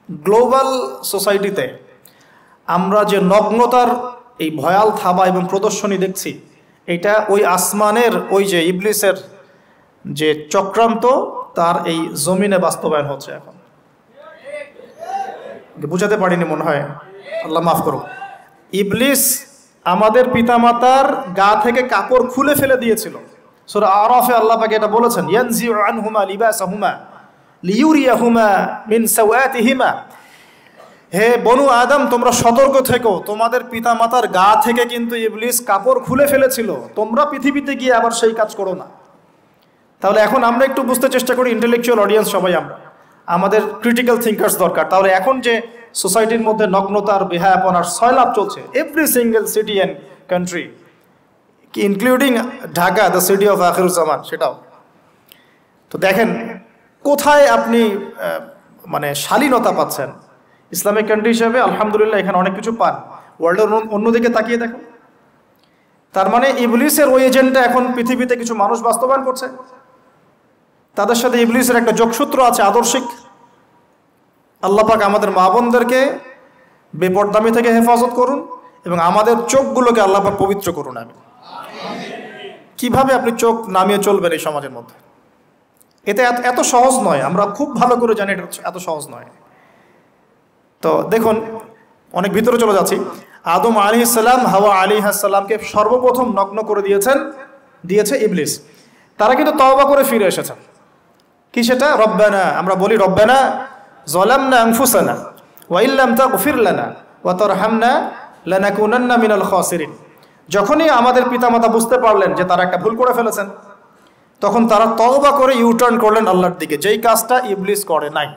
গ্লোবাল সোসাইটিতে আমরা যে নগ্নতার এই ভয়াল থাবা এবং প্রদর্শনী দেখছি এটা ওই আসমানের ওই যে ইবলিসের যে চক্রান্ত, তার এই জমিনে বাস্তবায়ন হচ্ছে এখন। বুঝাতে পারিনি মনে হয়। আল্লাহ মাফ করুক। ইবলিস আমাদের পিতামাতার গা থেকে কাপড় খুলে ফেলে দিয়েছিল। সুরা আরফে আল্লাহ পাকে এটা বলেছেন, ইয়ানজিউ আনহুমা লিবাসাহুমা লিউরিয়াহুমা মিন সাওয়াতিহিমা। হে বনু আদম, তোমরা সতর্ক থেকো। তোমাদের পিতামাতার গা থেকে কিন্তু ইবলিস কাপড় খুলে ফেলেছিল। তোমরা পৃথিবীতে গিয়ে আবার সেই কাজ করো না। তাহলে এখন আমরা একটু বুঝতে চেষ্টা করি ইন্টেলেকচুয়াল অডিয়েন্স সবাই আমরা। আমাদের ক্রিটিক্যাল থিঙ্কার্স দরকার। তাহলে এখন যে সোসাইটির মধ্যে নগ্নতার বেহায়াপনার সয়লাভ চলছে every single city and country including Dhaka the city of Akhiruzzaman সেটাও। তো দেখেন, কোথায় আপনি মানে শালীনতা পাচ্ছেন? ইসলামিক কান্ট্রি হিসাবে আলহামদুলিল্লাহ এখানে অনেক কিছু পান। ওয়ার্ল্ডের অন্যদিকে তাকিয়ে দেখুন। তার মানে ইবলিসের ওই এজেন্টটা এখন পৃথিবীতে কিছু মানুষ বাস্তবায়ন করছে। তাদের সাথে ইবলিসের একটা যোগসূত্র আছে আদর্শিক। আল্লাপাক আমাদের মা বোনদেরকে বেপরদামি থেকে হেফাজত করুন এবং আমাদের চোখগুলোকে আল্লাপাক পবিত্র করুন আমি কীভাবে আপনি চোখ নামিয়ে চলবেন এই সমাজের মধ্যে? এতে এত সহজ নয়। আমরা খুব ভালো করে জানি এটা এত সহজ নয়। তো দেখুন, অনেক ভিতরে চলে যাচ্ছি। আদম আলী ইসাল্লাম হাওয়া আলী হাসাল্লামকে সর্বপ্রথম নগ্ন করে দিয়েছেন, দিয়েছে ইবলিস। তারা কিন্তু তওবা করে ফিরে এসেছেন কি সেটা? রব্বানা, আমরা বলি রব্বানা জলামনা আংফুসানা ওয়াইল্লাম তা গফিরলানা ওয়া তরহামনা লানাকুনান্না মিনাল খাসিরিন। যখনই আমাদের পিতামাতা বুঝতে পারলেন যে তারা একটা ভুল করে ফেলেছেন, তখন তারা তওবা করে ইউটার্ন করলেন আল্লাহর দিকে। যেই কাজটা ইবলিস করে নাই।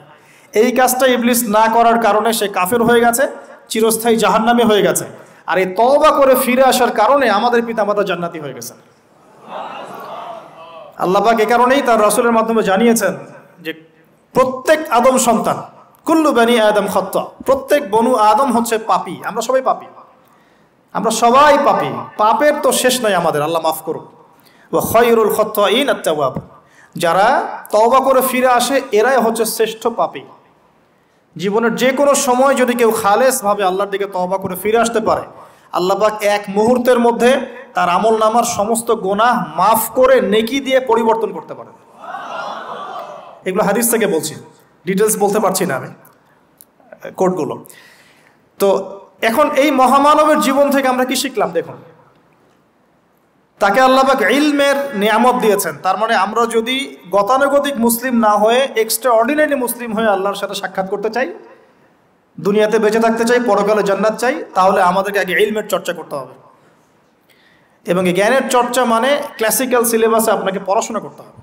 এই কাজটা ইবলিস না করার কারণে সে কাফের হয়ে গেছে, চিরস্থায়ী জাহান্নামে হয়ে গেছে। আর এই তওবা করে ফিরে আসার কারণে আমাদের পিতামাতা জান্নাতি হয়ে গেছে আল্লাহবাক এ কারণেই তার রসুলের মাধ্যমে জানিয়েছেন যে প্রত্যেক আদম সন্তান, কুল্লু বানি আদম খত্ত, প্রত্যেক বনু আদম হচ্ছে পাপি, আমরা সবাই পাপি। আমরা সবাই পাপি, পাপের তো শেষ নয় আমাদের, আল্লাহ মাফ করুক। ও খয়রুল খত্ত ইন আত্মাব যারা তওবা করে ফিরে আসে, এরাই হচ্ছে শ্রেষ্ঠ পাপি। জীবনের যে কোনো সময় যদি কেউ খালেসভাবে আল্লাহর দিকে তওবা করে ফিরে আসতে পারে আল্লাহবাক এক মুহূর্তের মধ্যে তার আমল নামার সমস্ত গোনাহ মাফ করে নেকি দিয়ে পরিবর্তন করতে পারে। এগুলো হাদিস থেকে বলছি ডিটেলস বলতে পারছি না আমি কোডগুলো তো এখন এই মহামানবের জীবন থেকে আমরা কি শিখলাম দেখুন। তাকে আল্লাহবাক ইলমের নিয়ামত দিয়েছেন। তার মানে আমরা যদি গতানুগতিক মুসলিম না হয়ে এক্সট্রা অর্ডিনারি মুসলিম হয়ে আল্লাহর সাথে সাক্ষাৎ করতে চাই, দুনিয়াতে বেঁচে থাকতে চাই, পরকালে জান্নাত চাই, তাহলে আমাদেরকে আগে ইলমের চর্চা করতে হবে। এবং জ্ঞানের চর্চা মানে ক্লাসিক্যাল সিলেবাসে আপনাকে পড়াশোনা করতে হবে।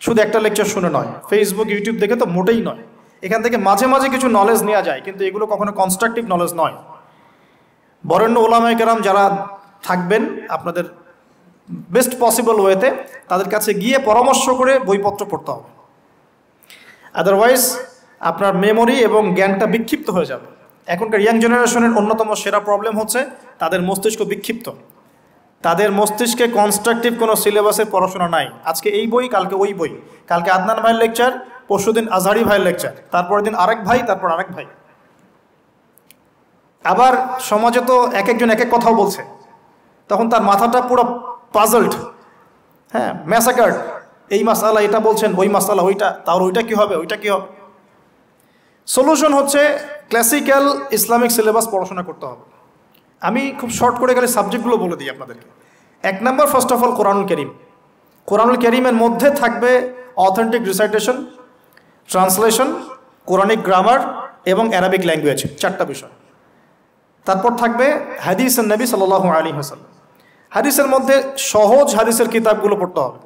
শুধু একটা লেকচার শুনে নয় ফেসবুক ইউটিউব দেখে তো মোটেই নয়। এখান থেকে মাঝে মাঝে কিছু নলেজ নেওয়া যায়, কিন্তু এগুলো কখনো কনস্ট্রাকটিভ নলেজ নয়। বরেণ্য ওলামাইকেরাম যারা থাকবেন, আপনাদের বেস্ট পসিবল ওয়েতে তাদের কাছে গিয়ে পরামর্শ করে বইপত্র পড়তে হবে। আদারওয়াইজ আপনার মেমোরি এবং জ্ঞানটা বিক্ষিপ্ত হয়ে যাবে। এখনকার ইয়াং জেনারেশনের অন্যতম সেরা প্রবলেম হচ্ছে তাদের মস্তিষ্ক বিক্ষিপ্ত। তাদের মস্তিষ্কে কনস্ট্রাকটিভ কোনো সিলেবাসের পড়াশোনা নাই। আজকে এই বই, কালকে ওই বই। কালকে আদনান ভাইয়ের লেকচার পরশু দিন আজহারি ভাইয়ের লেকচার তারপরের দিন আরেক ভাই, তারপর আরেক ভাই। আবার সমাজে তো এক একজন এক এক কথাও বলছে। তখন তার মাথাটা পুরো পাজল্ড হ্যাঁ ম্যাসাকার্ড এই মাসালা এটা বলছেন, ওই মাসালা ওইটা তার ওইটা কি হবে, ওইটা কি হবে? সলিউশন হচ্ছে ক্লাসিক্যাল ইসলামিক সিলেবাস পড়াশোনা করতে হবে। আমি খুব শর্ট করে গেলে সাবজেক্টগুলো বলে দিই আপনাদেরকে। এক নম্বর ফার্স্ট অফ অল কোরআনুল করিম। কোরআনুল করিমের মধ্যে থাকবে authentic recitation translation Quranic grammar এবং অ্যারাবিক ল্যাঙ্গুয়েজ চারটা বিষয়। তারপর থাকবে হাদিস নবী সাল আলী হাসাল্লাম হাদিসের মধ্যে সহজ হাদিসের কিতাবগুলো পড়তে হবে।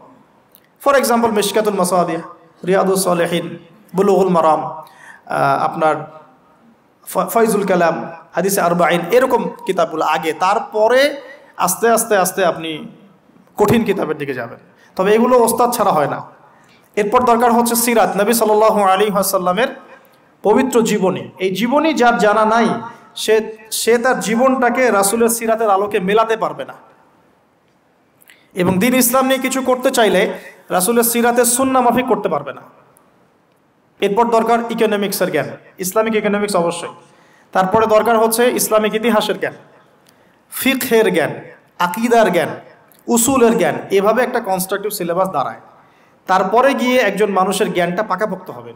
ফর এক্সাম্পল মিশকাতুল মাসাদিয়া রিয়াদুল সালেহিন বুলুহুল মারাম আপনার ফয়জুল কালাম, হাদিসে আরবাইন এরকম কিতাবগুলো আগে, তারপরে আস্তে আস্তে আস্তে আপনি কঠিন কিতাবের দিকে যাবেন। তবে এগুলো ওস্তাদ ছাড়া হয় না। এরপর দরকার হচ্ছে সিরাত। নবী সাল আলী আসাল্লামের পবিত্র জীবনী। এই জীবনী যার জানা নাই, সে সে তার জীবনটাকে রাসুলের সিরাতের আলোকে মেলাতে পারবে না। এবং দিন ইসলাম নিয়ে কিছু করতে চাইলে রাসুলের সিরাতের সুন্না মাফিক করতে পারবে না। এরপর দরকার ইকোনমিক্সের জ্ঞান। ইসলামিক ইকোনমিক্স অবশ্যই। তারপরে দরকার হচ্ছে ইসলামিক ইতিহাসের জ্ঞান। ফিকহের জ্ঞান, আকিদার জ্ঞান, উসুলের জ্ঞান, এভাবে একটা কনস্ট্রাকটিভ সিলেবাস দাঁড়ায়। তারপরে গিয়ে একজন মানুষের জ্ঞানটা পাকাপোক্ত হবে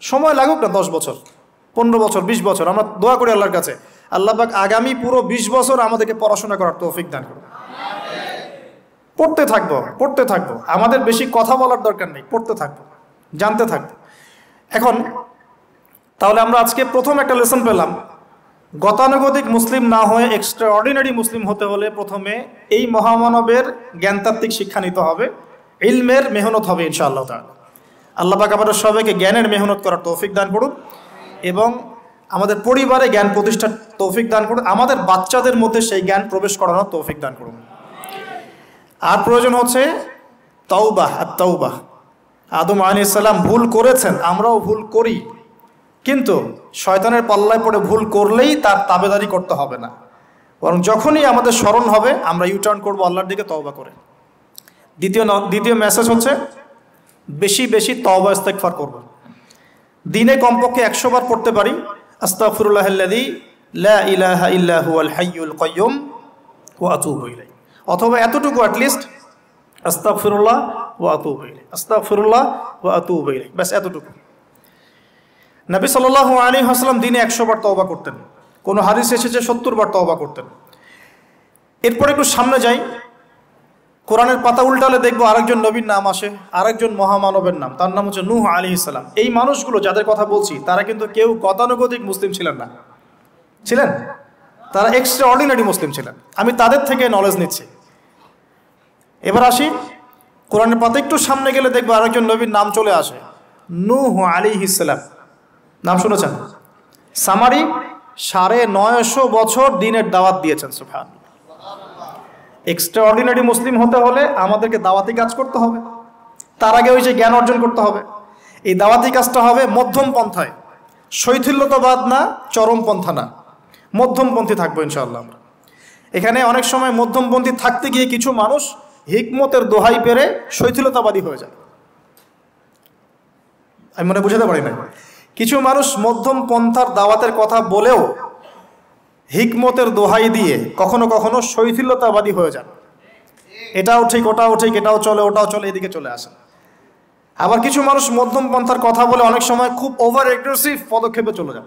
সময় লাগুক না, দশ বছর, পনেরো বছর, বিশ বছর। আমরা দোয়া করি আল্লাহর কাছে। আল্লাহ পাক আগামী পুরো বিশ বছর আমাদেরকে পড়াশোনা করার তৌফিক দান করুন। পড়তে থাকব পড়তে থাকব। আমাদের বেশি কথা বলার দরকার নেই, পড়তে থাকব, জানতে থাকব। এখন, তাহলে আমরা আজকে প্রথম একটা লেসন পেলাম। গতানুগতিক মুসলিম না হয়ে এক্সট্রা অর্ডিনারি মুসলিম হতে হলে প্রথমে এই মহামানবের জ্ঞানতাত্ত্বিক শিক্ষা নিতে হবে, ইলমের মেহনত হবে ইনশাআল্লাহ তাহলে আল্লাহ পাক আমাদের সবাইকে জ্ঞানের মেহনত করার তৌফিক দান করুন এবং আমাদের পরিবারে জ্ঞান প্রতিষ্ঠার তৌফিক দান করুন, আমাদের বাচ্চাদের মধ্যে সেই জ্ঞান প্রবেশ করানোর তৌফিক দান করুন। আর প্রয়োজন হচ্ছে তৌবাহ আর তৌবাহ আদম আলাইসাল্লাম ভুল করেছেন, আমরাও ভুল করি। কিন্তু শয়তানের পাল্লায় পড়ে ভুল করলেই তার তাবেদারি করতে হবে না। বরং যখনই আমাদের স্মরণ হবে, আমরা ইউটার্ন করব আল্লাহর দিকে তওবা করে। দ্বিতীয় দ্বিতীয় মেসেজ হচ্ছে, বেশি বেশি তওবা ইস্তেকফার করব। দিনে কমপক্ষে একশো বার পড়তে পারি আস্তাফরুল্লাহ লা ইলাহা ইল্লাহু আল কয়্যুম ও আতুবু ইলাই অথবা এতটুকু অ্যাটলিস্ট আস্তাফিরুল্লাহ ও আতু বইলে আস্তাফিরুল্লাহ ও আতু বইলে ব্যাস এতটুকু। নবী সাল আলী হাসলাম দিনে একশো বার তওবা করতেন। কোনো হাদিস এসেছে সত্তর বার তওবা করতেন। এরপর একটু সামনে যাই। কোরআনের পাতা উল্টালে দেখব আরেকজন নবীর নাম আসে, আরেকজন মহামানবের নাম। তার নাম হচ্ছে নূহ আলী ইসলাম এই মানুষগুলো যাদের কথা বলছি, তারা কিন্তু কেউ গতানুগতিক মুসলিম ছিলেন না। ছিলেন? তারা এক্সট্রা অর্ডিনারি মুসলিম ছিলেন। আমি তাদের থেকে নলেজ নিচ্ছি। এবার আসি কোরআনের পাতে, একটু সামনে গেলে দেখব আরেকজন নবীর নাম চলে আসে। নূহ আলী ইসলাম নাম শুনেছেন? সামারি সাড়ে নয়শো বছর দিনের দাওয়াত দিয়েছেন সুফান এক্সট্রা অর্ডিনারি মুসলিম হতে হলে আমাদেরকে দাওয়াতি কাজ করতে হবে। তার আগে ওই যে জ্ঞান অর্জন করতে হবে। এই দাওয়াতি কাজটা হবে মধ্যম পন্থায়। শৈথিল্যতাবাদ না, চরম পন্থা না। মধ্যমপন্থী থাকব ইনশাআল্লাহ আমরা। এখানে অনেক সময় মধ্যমপন্থী থাকতে গিয়ে কিছু মানুষ হিকমতের দোহাই পেরে শৈথিলতাবাদী হয়ে যায়। আমি মনে বুঝাতে পারি না কিছু মানুষ মধ্যম পন্থার দাওয়াতের কথা বলেও হিকমতের দোহাই দিয়ে কখনো কখনো শৈথিল্যতাবাদী হয়ে যান। এটাও ঠিক, ওটাও ঠিক, এটাও চলে, ওটাও চলে, এদিকে চলে আসে আবার কিছু মানুষ মধ্যম পন্থার কথা বলে অনেক সময় খুব ওভার এগ্রেসিভ পদক্ষেপে চলে যান।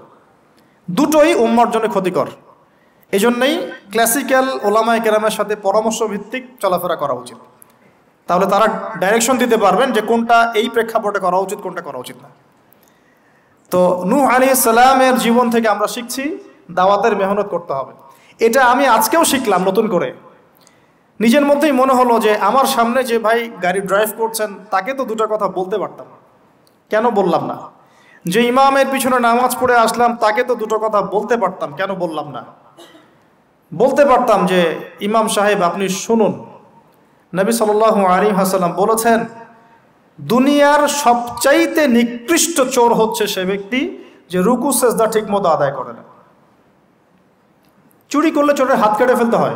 দুটোই উম্মার জন্য ক্ষতিকর। এই জন্যই ক্লাসিক্যাল ওলামায় কেরামের সাথে পরামর্শ ভিত্তিক চলাফেরা করা উচিত। তাহলে তারা ডাইরেকশন দিতে পারবেন যে কোনটা এই প্রেক্ষাপটে করা উচিত, কোনটা করা উচিত না। তো নূহ আলী সালামের জীবন থেকে আমরা শিখছি, দাওয়াতের মেহনত করতে হবে। এটা আমি আজকেও শিখলাম নতুন করে। নিজের মধ্যেই মনে হলো যে আমার সামনে যে ভাই গাড়ি ড্রাইভ করছেন, তাকে তো দুটো কথা বলতে পারতাম কেন বললাম না? যে ইমামের পিছনে নামাজ পড়ে আসলাম, তাকে তো দুটো কথা বলতে পারতাম, কেন বললাম না? বলতে পারতাম যে ইমাম সাহেব, আপনি শুনুন। নবী সাল আলী হাসালাম বলেছেন, দুনিয়ার সবচাইতে নিকৃষ্ট চোর হচ্ছে সে ব্যক্তি যে রুকু, সেজদা ঠিক মতো আদায় করে না। চুরি করলে চোরের হাত কেটে ফেলতে হয়।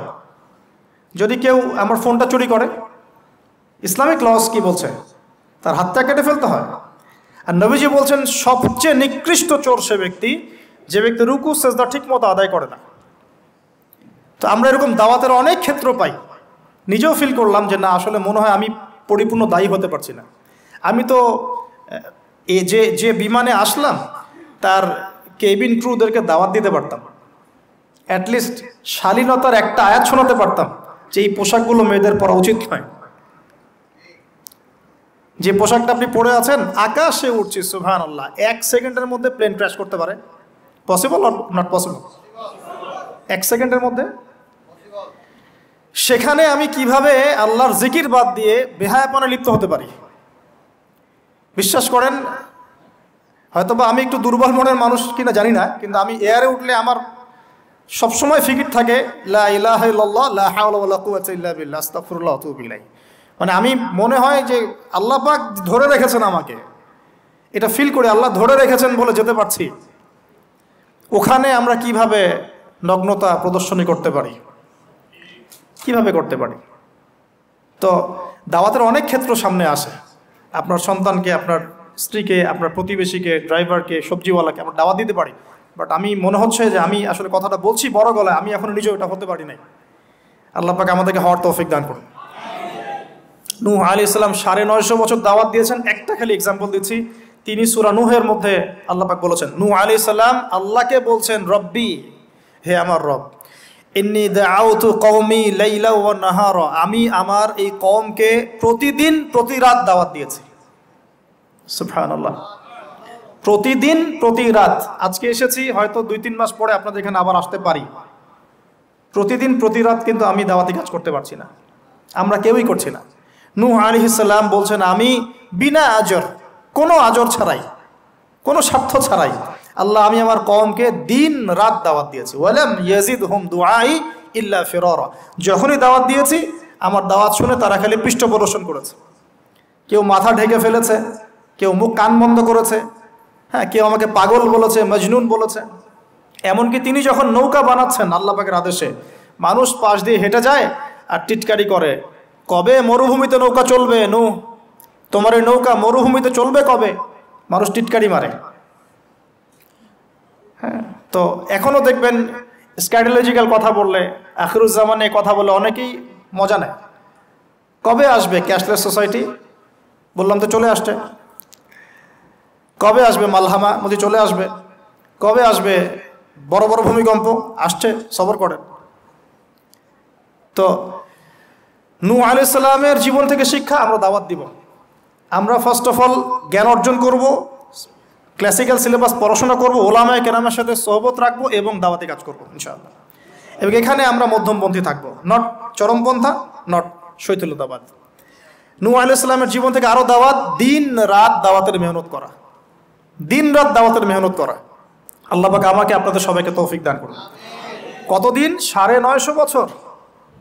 যদি কেউ আমার ফোনটা চুরি করে, ইসলামিক লস কি বলছে? তার হাতটা কেটে ফেলতে হয়। আর নবীজি বলছেন, সবচেয়ে নিকৃষ্ট চোর সে ব্যক্তি যে ব্যক্তি রুকু, সেজদা ঠিক মতো আদায় করে না। তো আমরা এরকম দাওয়াতের অনেক ক্ষেত্র পাই। নিজেও ফিল করলাম যে না, আসলে মনে হয় আমি পরিপূর্ণ দায়ী হতে পারছি না। আমি তো, এ, যে যে বিমানে আসলাম, তার কেবিন ক্রুদেরকে দাওয়াত দিতে পারতাম। অ্যাটলিস্ট শালীনতার একটা আয়াত শোনাতে পারতাম যে এই পোশাকগুলো মেয়েদের পরা উচিত নয়। যে পোশাকটা আপনি পরে আছেন, আকাশে উঠছি সুহান আল্লাহ এক সেকেন্ডের মধ্যে প্লেন ক্র্যাশ করতে পারে। পসিবল নট পসিবল এক সেকেন্ডের মধ্যে? সেখানে আমি কীভাবে আল্লাহর জিকির বাদ দিয়ে বেহায়াপনে লিপ্ত হতে পারি? বিশ্বাস করেন, হয়তোবা আমি একটু দুর্বল মনের মানুষ কিনা জানি না, কিন্তু আমি এয়ারে উঠলে আমার সবসময় ফিকির থাকে মানে আমি মনে হয় যে আল্লাহ পাক ধরে রেখেছেন আমাকে। এটা ফিল করে আল্লাহ ধরে রেখেছেন বলে যেতে পারছি। ওখানে আমরা কীভাবে নগ্নতা প্রদর্শনী করতে পারি? কীভাবে করতে পারি? তো দাওয়াতের অনেক ক্ষেত্র সামনে আসে। আপনার সন্তানকে, আপনার স্ত্রীকে, আপনার প্রতিবেশীকে, ড্রাইভারকে, সবজিওয়ালাকে আমরা দাওয়াত দিতে পারি। বাট আমি মনে হচ্ছে যে আমি আসলে কথাটা বলছি বড় গলায়, আমি এখনও নিজেও এটা হতে পারি নাই। আল্লাহ পাক আমাদেরকে হওয়ার তৌফিক দান করুন। নূহ আলী ইসলাম সাড়ে নয়শো বছর দাওয়াত দিয়েছেন। একটা খালি এক্সাম্পল দিচ্ছি। তিনি সুরা নুহের মধ্যে আল্লাহ পাক বলেছেন, নূহ আলী সাল্লাম আল্লাহকে বলছেন, রব্বি, হে আমার রব ইন্নি দাউতু কওমি লাইলা ও নাহার আমি আমার এই কওমকে প্রতিদিন প্রতি রাত দাওয়াত দিয়েছি। সুবহানাল্লাহ। প্রতিদিন প্রতি রাত আজকে এসেছি, হয়তো দুই, তিন মাস পরে আপনাদের এখানে আবার আসতে পারি। প্রতিদিন প্রতি রাত কিন্তু আমি দাওয়াতি কাজ করতে পারছি না। আমরা কেউই করছি না। নূহ আলিহিসাল্লাম বলছেন, আমি বিনা আজর, কোনো আজর ছাড়াই, কোনো স্বার্থ ছাড়াই আল্লাহ, আমি আমার কমকে দিন রাত দাওয়াত দিয়েছি। ওয়ালাম ইয়াজিদ হুম দুআই ইল্লা ফিররা। যখনই দাওয়াত দিয়েছি, আমার দাওয়াত শুনে তারা খালি পৃষ্ঠ প্রদর্শন করেছে। কেউ মাথা ঢেকে ফেলেছে, কেউ মুখ কান বন্ধ করেছে হ্যাঁ কেউ আমাকে পাগল বলেছে, মজনুন বলেছে। এমনকি তিনি যখন নৌকা বানাচ্ছেন আল্লাহ পাকের আদেশে, মানুষ পাশ দিয়ে হেঁটে যায় আর টিটকারি করে, কবে মরুভূমিতে নৌকা চলবে নৌ তোমার এই নৌকা মরুভূমিতে চলবে কবে? মানুষ টিটকারি মারে। হ্যাঁ। তো এখনও দেখবেন স্ট্র্যাটেলজিক্যাল কথা বললে, আখরুজ্জামানে কথা বলে অনেকেই মজা নেয়। কবে আসবে ক্যাশলেস সোসাইটি বললাম তো চলে আসছে। কবে আসবে মালহামা? বলছি চলে আসবে। কবে আসবে বড় বড় ভূমিকম্প? আসছে, সবর করেন। তো নু আলাইসাল্লামের জীবন থেকে শিক্ষা আমরা দাওয়াত দিব। আমরা ফার্স্ট অফ অল জ্ঞান অর্জন করব। ক্লাসিক্যাল সিলেবাস পড়াশোনা করব, ওলামায় কেরামের সাথে সহবত রাখব এবং দাওয়াতে কাজ করব, ইনশাআল্লাহ। এবং এখানে আমরা মধ্যমপন্থী থাকব। নট চরমপন্থা নট শৈথিলতাবাদ নু আলাইসাল্লামের জীবন থেকে আরও দাওয়াত, দিন রাত দাওয়াতের মেহনত করা। দিন রাত দাওয়াতের মেহনত করা। আল্লাহ পাক আমাকে আপনাদের সবাইকে তৌফিক দান করুন। কতদিন? সাড়ে নয়শো বছর।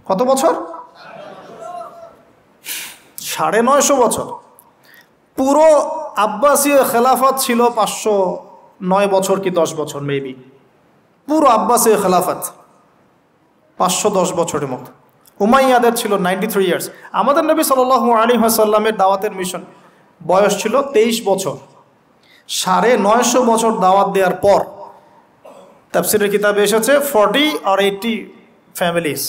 কত বছর? সাড়ে নয়শো বছর। পুরো আব্বাসীয় খেলাফত ছিল পাঁচশো নয় বছর কি দশ বছর মেবি পুরো আব্বাসীয় খেলাফত পাঁচশো দশ বছরের মতো। উমাইয়াদের ছিল নাইনটি থ্রি ইয়ার্স আমাদের নবী সাল আলী হাসাল্লামের দাওয়াতের মিশন বয়স ছিল তেইশ বছর। সাড়ে নয়শো বছর দাওয়াত দেওয়ার পর তাফসিরের কিতাবে এসেছে ফর্টি আর এইটটি ফ্যামিলিস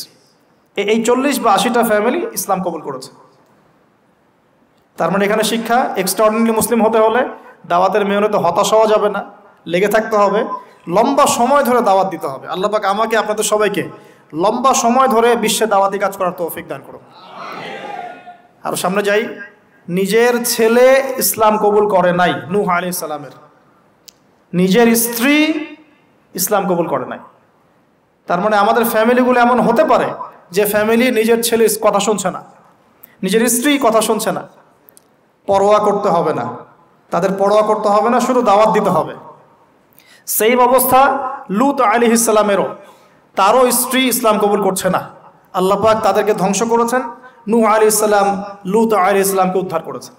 এই চল্লিশ বা আশিটা ফ্যামিলি ইসলাম কবুল করেছে। তার মানে এখানে শিক্ষা এক্সট্রাঅর্ডিনারি মুসলিম হতে হলে দাওয়াতের মেহনতে হতাশ হওয়া যাবে না, লেগে থাকতে হবে। লম্বা সময় ধরে দাওয়াত দিতে হবে। আল্লাহ পাক আমাকে, আপনাদের সবাইকে লম্বা সময় ধরে বিশ্বে দাওয়াতি কাজ করার তৌফিক দান করুন। আর সামনে যাই, নিজের ছেলে ইসলাম কবুল করে নাই, নূহ আলী সালামের। নিজের স্ত্রী ইসলাম কবুল করে নাই। তার মানে আমাদের ফ্যামিলিগুলো এমন হতে পারে যে ফ্যামিলি নিজের ছেলে কথা শুনছে না, নিজের স্ত্রী কথা শুনছে না। পরোয়া করতে হবে না। তাদের পরোয়া করতে হবে না, শুধু দাওয়াত দিতে হবে। সেই অবস্থা লুত আলী ইসলামেরও তারও স্ত্রী ইসলাম কবুল করছে না। আল্লাহ পাক তাদেরকে ধ্বংস করেছেন। নূহ আলী ইসলাম লুত আলী ইসলামকে উদ্ধার করেছেন।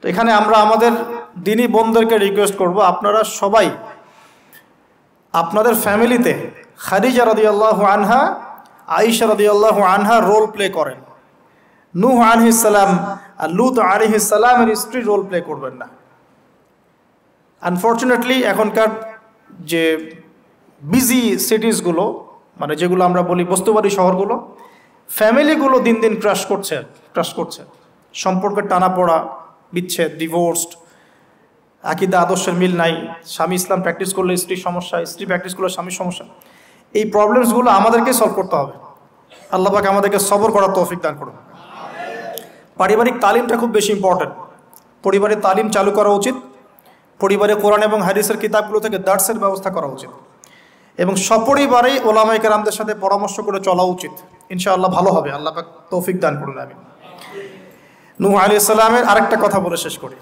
তো এখানে আমরা আমাদের দিনী বোনদেরকে রিকোয়েস্ট করব, আপনারা সবাই আপনাদের ফ্যামিলিতে খাদিজা রদিয়াল্লাহ আনহা আইসা রদিয়াল্লাহ আনহা রোল প্লে করেন। নূহ আলহিসাল্লাম আর লুত আলহিসাল্লামের স্ত্রী রোল প্লে করবেন না। আনফর্চুনেটলি এখনকার যে বিজি সিটিসগুলো মানে যেগুলো আমরা বলি বস্তুবাদী শহরগুলো ফ্যামিলিগুলো দিন দিন ক্রাশ করছে ক্রাশ করছে। সম্পর্কের টানা পড়া, বিচ্ছেদ ডিভোর্সড আকিদা, আদর্শের মিল নাই। স্বামী ইসলাম প্র্যাকটিস করলে স্ত্রীর সমস্যা, স্ত্রী প্র্যাকটিস করলে স্বামীর সমস্যা। এই প্রবলেমসগুলো আমাদেরকে সলভ করতে হবে। আল্লাহ পাক আমাদেরকে সবর করার তৌফিক দান করুন। পারিবারিক তালিমটা খুব বেশি ইম্পর্টেন্ট পরিবারের তালিম চালু করা উচিত। পরিবারে কোরআন এবং হাদিসের কিতাবগুলো থেকে দার্সের ব্যবস্থা করা উচিত। এবং সপরিবারেই ওলামাইকে রামদের সাথে পরামর্শ করে চলা উচিত। ইনশাআল্লাহ ভালো হবে। আল্লাহ তৌফিক দান করুন আমি নূহ আলী ইসলামের আরেকটা কথা বলে শেষ করি।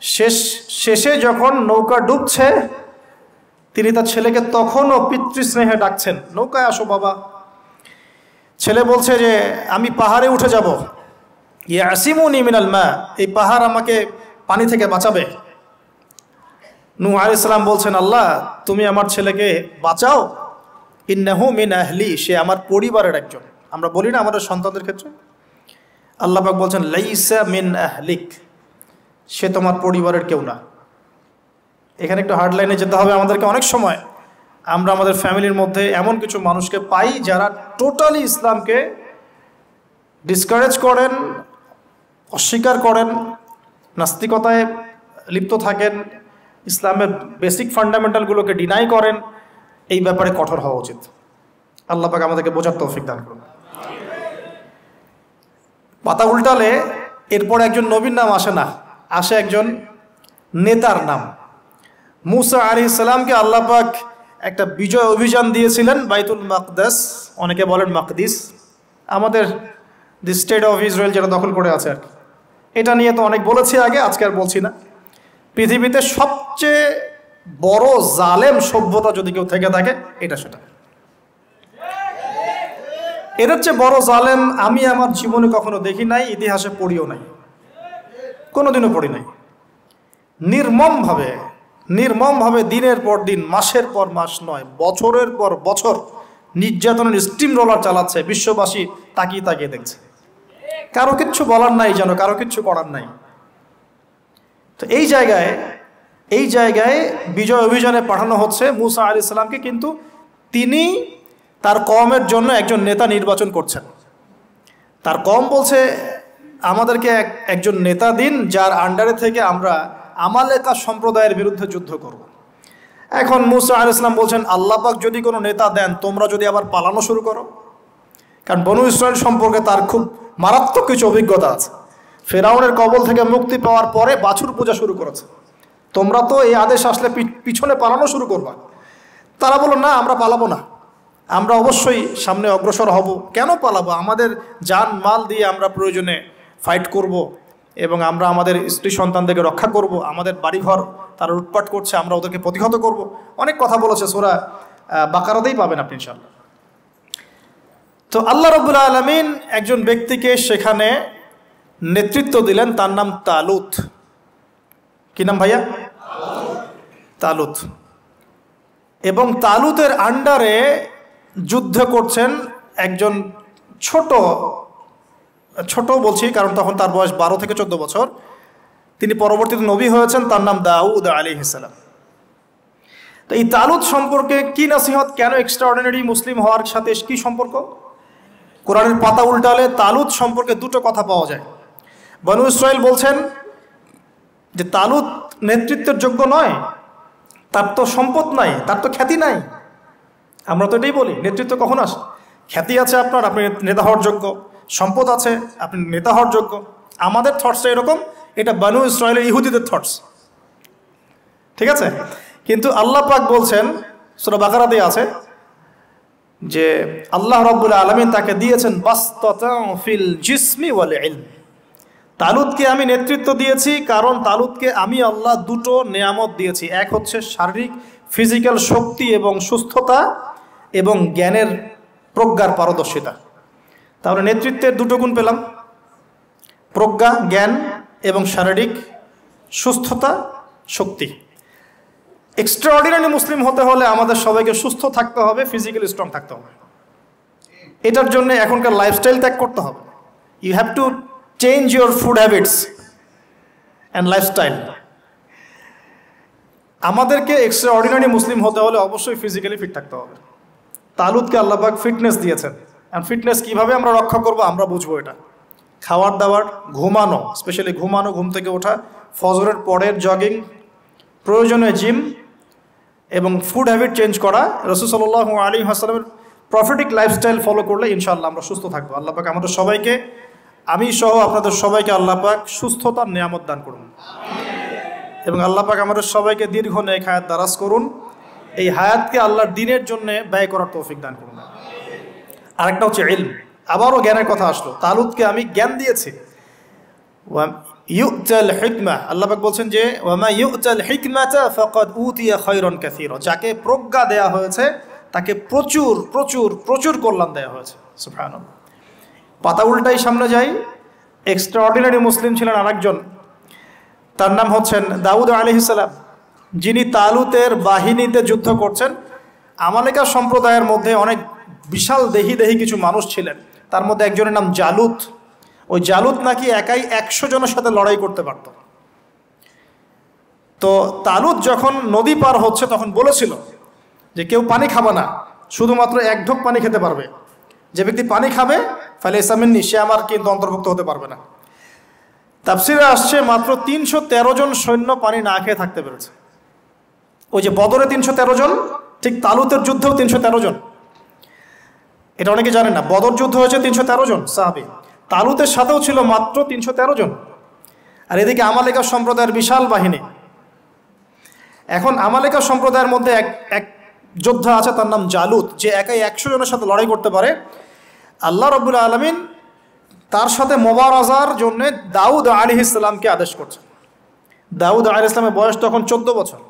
শেষ, শেষে যখন নৌকা ডুবছে, তিনি তার ছেলেকে তখনও পিতৃস্নেহে ডাকছেন। নৌকায় আসো বাবা। ছেলে বলছে যে, আমি পাহাড়ে উঠে যাব। ইয়াসিমুনি মিনাল মা, এই পাহাড় আমাকে পানি থেকে বাঁচাবে। নু আলাইহিস সালাম বলছেন, আল্লাহ, তুমি আমার ছেলেকে বাঁচাও। ইন্নাহু মিন আহলি, সে আমার পরিবারের একজন। আমরা বলি না আমাদের সন্তানদের ক্ষেত্রে? আল্লাহ পাক বলছেন, লাইসা মিন আহলিক, সে তোমার পরিবারের কেউ না। এখানে একটু হার্ড লাইনে যেতে হবে আমাদেরকে অনেক সময়। আমরা আমাদের ফ্যামিলির মধ্যে এমন কিছু মানুষকে পাই যারা টোটালি ইসলামকে ডিসকারেজ করেন অস্বীকার করেন, নাস্তিকতায় লিপ্ত থাকেন, ইসলামের বেসিক ফান্ডামেন্টালগুলোকে ডিনাই করেন, এই ব্যাপারে কঠোর হওয়া উচিত। আল্লাহ আমাদেরকে বোঝার তৌফিক দান করুন। পাতা উল্টালে এরপর একজন নবীর নাম আসে না, আসে একজন নেতার নাম। মুসা আলি ইসলামকে আল্লাহ পাক একটা বিজয় অভিযান দিয়েছিলেন বাইতুল মাকদাস, অনেকে বলেন মাকদিস। আমাদের দি স্টেট অফ ইসরায়েল যেটা দখল করে আছে আর কি। এটা নিয়ে তো অনেক বলেছি আগে, আজকে আর বলছি না। পৃথিবীতে সবচেয়ে বড় জালেম সভ্যতা যদি কেউ থেকে থাকে, এটা সেটা। এদের চেয়ে বড় জালেম আমি আমার জীবনে কখনো দেখি নাই, ইতিহাসে পড়িও নাই। কোনোদিনও পড়ি নাই। নির্মমভাবে নির্মমভাবে দিনের পর দিন, মাসের পর মাস নয়, বছরের পর বছর নির্যাতনের স্টিম রোলার চালাচ্ছে, বিশ্ববাসী তাকিয়ে তাকিয়ে দেখছে। কারও কিচ্ছু বলার নাই যেন, কারও কিচ্ছু করার নাই। তো এই জায়গায় এই জায়গায় বিজয় অভিযানে পাঠানো হচ্ছে মুসা আলি ইসলামকে, কিন্তু তিনি তার কমের জন্য একজন নেতা নির্বাচন করছেন। তার কম বলছে, আমাদেরকে এক, একজন নেতা দিন, যার আন্ডারে থেকে আমরা আমালেকা সম্প্রদায়ের বিরুদ্ধে যুদ্ধ করব। এখন মুসা আল ইসলাম বলছেন আল্লাপাক যদি কোনো নেতা দেন, তোমরা যদি আবার পালানো শুরু করো। কারণ বনু ইসরায়েল সম্পর্কে তার খুব মারাত্মক কিছু অভিজ্ঞতা আছে। ফেরাউনের কবল থেকে মুক্তি পাওয়ার পরে বাছুর পূজা শুরু করেছে। তোমরা তো এই আদেশ আসলে পিছনে পালানো শুরু করবা। তারা বলল, না, আমরা পালাবো না। আমরা অবশ্যই সামনে অগ্রসর হব। কেন পালাবো? আমাদের যান মাল দিয়ে আমরা প্রয়োজনে ফাইট করব এবং আমরা আমাদের স্ত্রী সন্তানদেরকে রক্ষা করব। আমাদের বাড়িঘর তারা লুটপাট করছে, আমরা ওদেরকে প্রতিহত করব। অনেক কথা বলেছে সোরা বাকারাতেই পাবেন আপনি ইনশাল্লাহ তো আল্লাহ রবুল্লা আলমিন একজন ব্যক্তিকে সেখানে নেতৃত্ব দিলেন, তার নাম তালুত। কি নাম ভাইয়া? তালুত। এবং তালুতের আন্ডারে যুদ্ধ করছেন একজন ছোট ছোট বলছি, কারণ তখন তার বয়স বারো থেকে চোদ্দ বছর। তিনি পরবর্তীতে নবী হয়েছেন, তার নাম দাউদ আলী ইসালাম তো এই তালুদ সম্পর্কে কি নাসিহত, কেন এক্সট্রাঅর্ডিনারি মুসলিম হওয়ার সাথে কি সম্পর্ক? কোরআনের পাতা উল্টালে তালুদ সম্পর্কে দুটো কথা পাওয়া যায়। বনু ইসরায়েল বলছেন যে তালুদ নেতৃত্বের যোগ্য নয়, তার তো সম্পদ নাই, তার তো খ্যাতি নাই। আমরা তো এটাই বলি, নেতৃত্ব কখন আসে? খ্যাতি আছে আপনার, আপনি নেতা হওয়ার যোগ্য, সম্পদ আছে, আপনি নেতা হওয়ার যোগ্য। আমাদের থটসটা এরকম, এটা বানু ইসরায়েলের ইহুদিদের থটস ঠিক আছে? কিন্তু আল্লাহ পাক বলছেন, সুরা বাকারাতে আছে যে আল্লাহ রব্বুল আলমিন তাকে দিয়েছেন ফিল জিসমি ওয়ালে ইলম। তালুদকে আমি নেতৃত্ব দিয়েছি, কারণ তালুদকে আমি আল্লাহ দুটো নেয়ামত দিয়েছি। এক হচ্ছে শারীরিক, ফিজিক্যাল শক্তি এবং সুস্থতা এবং জ্ঞানের প্রজ্ঞার পারদর্শিতা। তাহলে নেতৃত্বের দুটো গুণ পেলাম। প্রজ্ঞা, জ্ঞান এবং শারীরিক সুস্থতা, শক্তি। এক্সট্রাঅর্ডিনারি মুসলিম হতে হলে আমাদের সবাইকে সুস্থ থাকতে হবে ফিজিক্যালি স্ট্রং থাকতে হবে। এটার জন্য এখনকার লাইফস্টাইল ত্যাগ করতে হবে। You have to change your food habits and lifestyle আমাদেরকে এক্সট্রা অর্ডিনারি মুসলিম হতে হলে অবশ্যই ফিজিক্যালি ফিট থাকতে হবে। তালুদকে আল্লাহবাক ফিটনেস দিয়েছেন। অ্যান্ড ফিটনেস কীভাবে আমরা রক্ষা করব আমরা বুঝব এটা। খাওয়ার দাওয়ার, ঘুমানো স্পেশালি ঘুমানো, ঘুম থেকে ওঠা, ফজরের পরের জগিং প্রয়োজনে জিম এবং ফুড হ্যাবিট চেঞ্জ করা রসুসল্লাহ আলী হাসলামের প্রফিটিক লাইফস্টাইল ফলো করলে ইনশাআল্লাহ আমরা সুস্থ থাকব। আল্লাহ পাক আমাদের সবাইকে, আমি সহ আপনাদের সবাইকে আল্লাহ পাক সুস্থতার নিয়ামত দান করুন। এবং আল্লাহ পাক আমাদের সবাইকে দীর্ঘ নেক হায়াত দারাজ করুন। এই হায়াতকে আল্লাহর দিনের জন্য ব্যয় করার তৌফিক দান করুন। আরেকটা হচ্ছে ইলম। আবারও জ্ঞানের কথা আসলো। তালুদকে আমি জ্ঞান দিয়েছি। ইউচাল হিকমা। আল্লাহ পাক বলছেন যে, ওয়ামা ইউচাল হিকমাতা ফাকাদ উতিয়া খৈরন কাসীর। যাকে প্রজ্ঞা দেয়া হয়েছে, তাকে প্রচুর প্রচুর প্রচুর কল্যাণ দেওয়া হয়েছে। সুবহানাল্লাহ। পাতা উল্টাই সামনে যাই। এক্সট্রাঅর্ডিনারি মুসলিম ছিলেন আরেকজন। তার নাম হচ্ছেন দাউদ আলহিসাল্লাম যিনি তালুতের বাহিনীতে যুদ্ধ করছেন। আমালিকা সম্প্রদায়ের মধ্যে অনেক বিশাল দেহি দেহি কিছু মানুষ ছিলেন। তার মধ্যে একজনের নাম জালুত। ওই জালুদ নাকি একাই একশো জনের সাথে লড়াই করতে পারত। তো তালুদ যখন নদী পার হচ্ছে তখন বলেছিল যে কেউ পানি খাবে না, শুধুমাত্র এক ঢোক পানি খেতে পারবে। যে ব্যক্তি পানি খাবে, ফলে ইসামিননি সে আমার কিন্তু অন্তর্ভুক্ত হতে পারবে না। তাপসিরে আসছে মাত্র তিনশো তেরো জন সৈন্য পানি না খেয়ে থাকতে পেরেছে। ওই যে বদরে তিনশো তেরো জন, ঠিক তালুতের যুদ্ধেও তিনশো তেরো জন। এটা অনেকে জানেন না, বদর যুদ্ধ হয়েছে তিনশো তেরো জন, সাহাবি। তালুতের সাথেও ছিল মাত্র তিনশো তেরো জন। আর এদিকে আমালেকা সম্প্রদায়ের বিশাল বাহিনী। এখন আমালেকা সম্প্রদায়ের মধ্যে এক এক যোদ্ধা আছে, তার নাম জালুত। যে একাই একশো জনের সাথে লড়াই করতে পারে। আল্লাহ রব্বুল আলমিন তার সাথে মোবারজার জন্য দাউদ আলী ইসলামকে আদেশ করছে দাউদ আলী ইসলামের বয়স তখন চোদ্দ বছর।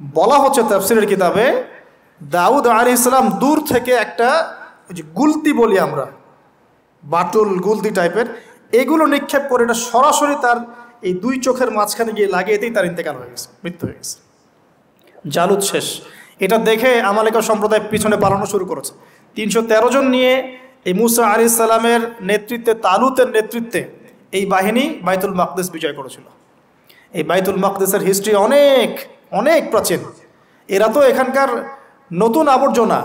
বলা হচ্ছে তফসিলের কিতাবে, দাউদ আলী ইসলাম দূর থেকে একটা গুলতি বলি আমরা বাটুল গুলদি টাইপের এগুলো নিক্ষেপ করে এটা সরাসরি তার এই দুই চোখের মাঝখানে গিয়ে লাগিয়েতেই তার ইন্তেকাল হয়ে গেছে, মৃত্যু হয়ে গেছে। জালুদ শেষ। এটা দেখে আমালিকা সম্প্রদায় পিছনে পালানো শুরু করেছে। তিনশো তেরো জন নিয়ে এই মুসা আলি সালামের নেতৃত্বে, তালুতের নেতৃত্বে এই বাহিনী বাইতুল মাকদেস বিজয় করেছিল। এই বাইতুল মাকদেসের হিস্ট্রি অনেক অনেক প্রাচীন। এরা তো এখানকার নতুন আবর্জনা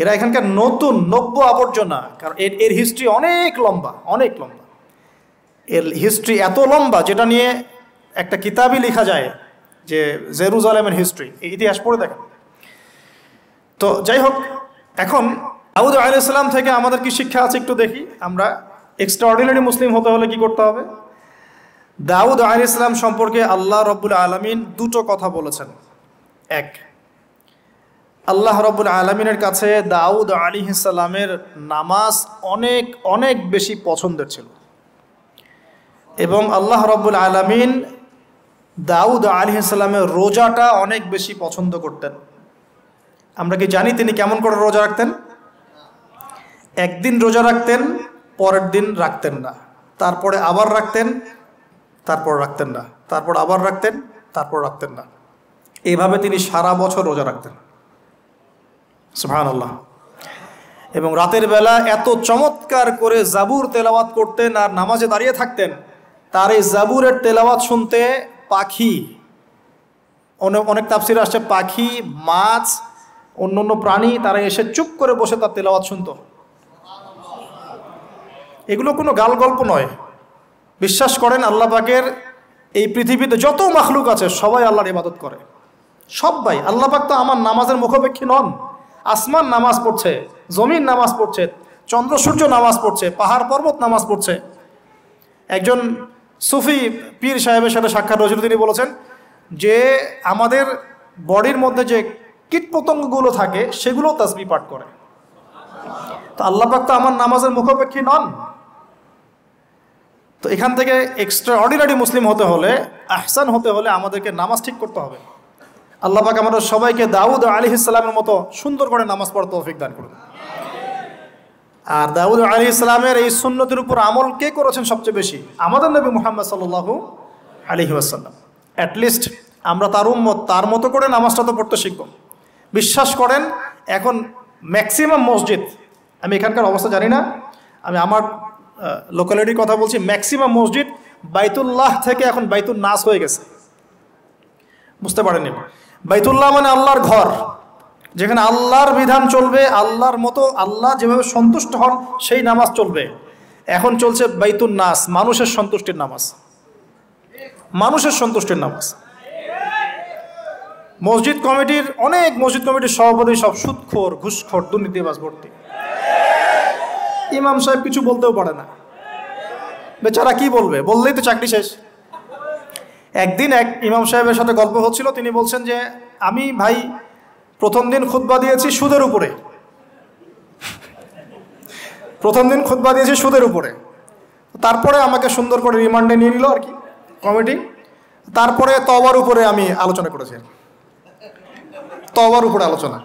এরা এখানকার নতুন নব্য আবর্জনা, কারণ এর এর হিস্ট্রি অনেক লম্বা অনেক লম্বা। এর হিস্ট্রি এত লম্বা, যেটা নিয়ে একটা কিতাবই লেখা যায় যে জেরুজালেমের হিস্ট্রি এই ইতিহাস পড়ে দেখেন। তো যাই হোক, এখন দাউদ আলাইসাল্লাম থেকে আমাদের কি শিক্ষা আছে একটু দেখি। আমরা এক্সট্রা অর্ডিনারি মুসলিম হতে হলে কি করতে হবে? দাউদ আলাইসাল্লাম সম্পর্কে আল্লাহ রব্বুল আলমিন দুটো কথা বলেছেন। এক আল্লাহ রব্বুল আলমিনের কাছে দাউদ আলী ইসাল্লামের নামাজ অনেক অনেক বেশি পছন্দের ছিল। এবং আল্লাহ রব্বুল আলমিন দাউদ আলী ইসলামের রোজাটা অনেক বেশি পছন্দ করতেন। আমরা কি জানি তিনি কেমন করে রোজা রাখতেন? একদিন রোজা রাখতেন, পরের দিন রাখতেন না। তারপরে আবার রাখতেন, তারপর রাখতেন না। তারপর আবার রাখতেন, তারপর রাখতেন না। এইভাবে তিনি সারা বছর রোজা রাখতেন। সুহান আল্লাহ এবং রাতের বেলা এত চমৎকার করে জাবুর তেলাওয়াত করতেন আর নামাজে দাঁড়িয়ে থাকতেন, তার এই জাবুরের তেলাওয়াত শুনতে পাখি অনেক অনেক তাপসির আসছে, পাখি, মাছ অন্য অন্য প্রাণী, তারা এসে চুপ করে বসে তার তেলাওয়াত শুনত। এগুলো কোনো গাল গল্প নয়। বিশ্বাস করেন আল্লাহ পাকের এই পৃথিবীতে যত মাখলুক আছে, সবাই আল্লাহর ইবাদত করে। সবাই। আল্লাহ পাক তো আমার নামাজের মুখোপেক্ষী নন। আসমান নামাজ পড়ছে, জমিন নামাজ পড়ছে, চন্দ্র সূর্য নামাজ পড়ছে, পাহাড় পর্বত নামাজ পড়ছে। একজন সুফি পীর সাহেবের সাথে সাক্ষাৎ রয়েছিল তিনি বলেছেন যে আমাদের বডির মধ্যে যে কীটপতঙ্গগুলো থাকে, সেগুলো তাসবি পাঠ করে। তো আল্লাহ পাক তো আমার নামাজের মুখোপেক্ষী নন। তো এখান থেকে এক্সট্রা অর্ডিনারি মুসলিম হতে হলে, আহসান হতে হলে আমাদেরকে নামাজ ঠিক করতে হবে। আল্লাহ পাক আমাদের সবাইকে দাউদ আলী ইসলামের মতো সুন্দর করে নামাজ পড়তে অফিক দান করুন। আর দাউদ আলী ইসলামের এই সুন্নতির উপর আমল কে করেছেন সবচেয়ে বেশি? আমাদের নবী মোহাম্মদ সাল্লাহ আলহি আসাল্লাম অ্যাটলিস্ট আমরা তার উম্মত, তার মতো করে নামাজটা তো পড়তে শিখব। বিশ্বাস করেন, এখন ম্যাক্সিমাম মসজিদ, আমি এখানকার অবস্থা জানি না, আমি আমার লোকালিটির কথা বলছি ম্যাক্সিমাম মসজিদ বাইতুল্লাহ থেকে এখন বাইতুল নাস হয়ে গেছে। বুঝতে পারেনি বাইতুল্লাহ মানে আল্লাহর ঘর। যেখানে আল্লাহর বিধান চলবে, আল্লাহর মতো আল্লাহ যেভাবে সন্তুষ্ট হন, সেই নামাজ চলবে। এখন চলছে বাইতুল নাস, মানুষের সন্তুষ্টির নামাজ। মানুষের সন্তুষ্টির নামাজ। মসজিদ কমিটির, অনেক মসজিদ কমিটির সভাপতি সব সুৎখোর ঘুষখোর, দুর্নীতিবাজ ভর্তি। ইমাম সাহেব কিছু বলতেও পারে না। বেচারা কি বলবে? বললেই তো চাকরি শেষ। একদিন এক ইমাম সাহেবের সাথে গল্প হচ্ছিল, তিনি বলছেন যে, আমি ভাই, প্রথম দিন খুতবা দিয়েছি সুদের উপরে। প্রথম দিন খুতবা দিয়েছি সুদের উপরে। তারপরে আমাকে সুন্দর করে রিমান্ডে নিয়ে নিল আর কি, কমিটি। তারপরে তবার উপরে আমি আলোচনা করেছি তবার উপরে আলোচনা।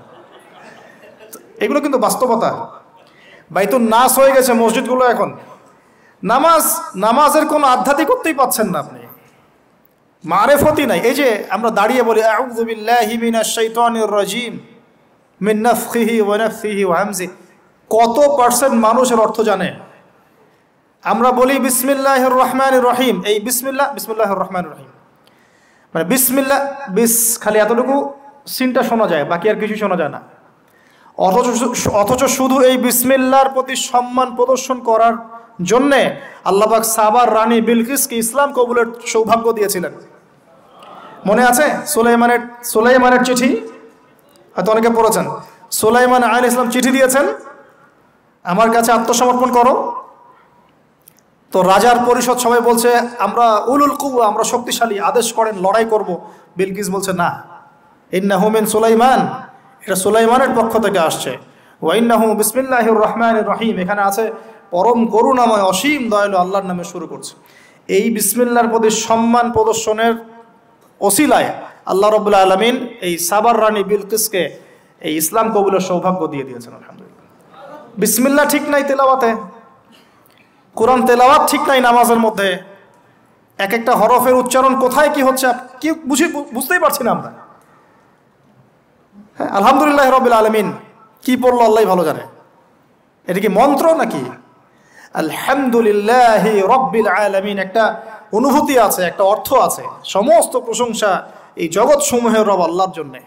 এগুলো কিন্তু বাস্তবতা। বাইতুল নাস হয়ে গেছে মসজিদগুলো এখন। নামাজ, নামাজের কোনো আধ্যাত্মিকত্বই পাচ্ছেন না আপনি। মারেফতি নাই। এই যে আমরা দাঁড়িয়ে বলি রাজিম কত পার্সেন্ট মানুষের অর্থ জানে? আমরা বলি, বিসমিল্লাহির রহমানির রহিম। এই বিসমিল্লা বিসমিল্লাহ রহমানির রহিম। মানে বিসমিল্লাহ, বিস, খালি এতটুকু সিনটা শোনা যায়, বাকি আর কিছু শোনা যায় না। অথচ অথচ শুধু এই বিসমিল্লার প্রতি সম্মান প্রদর্শন করার জন্যে আল্লাহবাক সাবার রানী বিলকিসকে ইসলাম কবুলের সৌভাগ্য দিয়েছিলেন। মনে আছে? সুলাইমানের সুলাইমানের চিঠি? হয়তো অনেকে পড়েছেন। সুলাইমান আইন ইসলাম চিঠি দিয়েছেন, আমার কাছে আত্মসমর্পণ করো। তো রাজার পরিষদ সবাই বলছে, আমরা উলুল কুবু আমরা শক্তিশালী, আদেশ করেন, লড়াই করব। বিলকিস বলছে, না। ইন্না হুমেন সুলাইমান। এটা সুলাইমানের পক্ষ থেকে আসছে। ওয়াইন্নাহু বিসমিল্লাহ রহমান রহিম। এখানে আছে পরম করুণাময়, অসীম দয়ালু আল্লাহর নামে শুরু করছে। এই বিসমিল্লার প্রতি সম্মান প্রদর্শনের ওসিলায় আল্লাহ রবুল্লা আলমিন এই সাবার রানী বিলকিসকে এই ইসলাম কবুলের সৌভাগ্য দিয়ে দিয়েছেন, আলহামদুলিল্লাহ। বিসমিল্লা ঠিক নাই তেলাওয়াতে। কোরআন তেলাওয়াত ঠিক নাই নামাজের মধ্যে। এক একটা হরফের উচ্চারণ কোথায় কি হচ্ছে কি বুঝি বুঝতেই পারছি না আমরা। হ্যাঁ আলহামদুলিল্লাহ রবিল আলমিন। কি পড়ল আল্লাহ ভালো জানে। এটা কি মন্ত্র নাকি? আলহামদুলিল্লাহ রব্বিল আলমিন। একটা অনুভূতি আছে, একটা অর্থ আছে। সমস্ত প্রশংসা এই জগৎ সমূহের রব আল্লাহর জন্যে।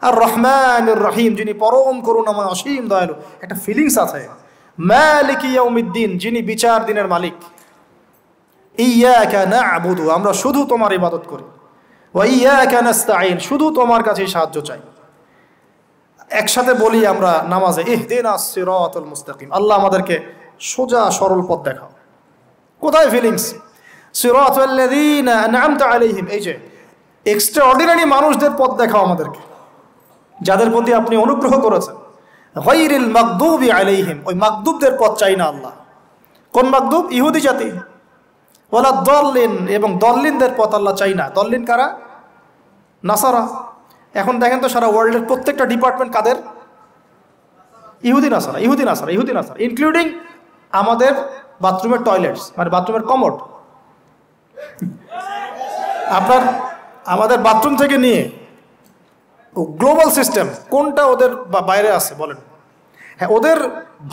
আর রহমান রহিম, যিনি পরম করুণাময়, অসীম দয়ালু, একটা ফিলিংস আছে। মালিক ইয়াউমিদ্দিন, যিনি বিচার দিনের মালিক। ইয়াকা না'বুদু, আমরা শুধু তোমার ইবাদত করি। ওয়া ইয়াকা নাস্তাঈন, শুধু তোমার কাছে সাহায্য চাই। একসাথে বলি আমরা নামাজে ইহদিনা সিরাতাল মুস্তাকিম। আল্লাহ আমাদেরকে সোজা সরল পথ দেখাও। কোথায় ফিলিংস আন'আমতা আলাইহিম। এই যে এক্সট্রা অর্ডিনারি মানুষদের পথ দেখাও আমাদেরকে, যাদের প্রতি আপনি অনুগ্রহ করেছেন। হৈরিল মাকদুবি আলাইহিম, ওই মাকদুবদের পথ চাই না আল্লাহ। কোন মাকদুব ইহুদি জাতি। ওলা দল্লিন, এবং দল্লিনদের পথ আল্লাহ চাই না। দল্লিন কারা? নাসারা। এখন দেখেন তো সারা ওয়ার্ল্ডের প্রত্যেকটা ডিপার্টমেন্ট কাদের? ইহুদি নাসারা ইহুদি নাসারা ইহুদি নাসারা ইনক্লুডিং আমাদের বাথরুমের টয়লেটস মানে বাথরুমের কমোড। আপনার, আমাদের বাথরুম থেকে নিয়ে গ্লোবাল সিস্টেম, কোনটা ওদের বাইরে আছে, বলেন। হ্যাঁ ওদের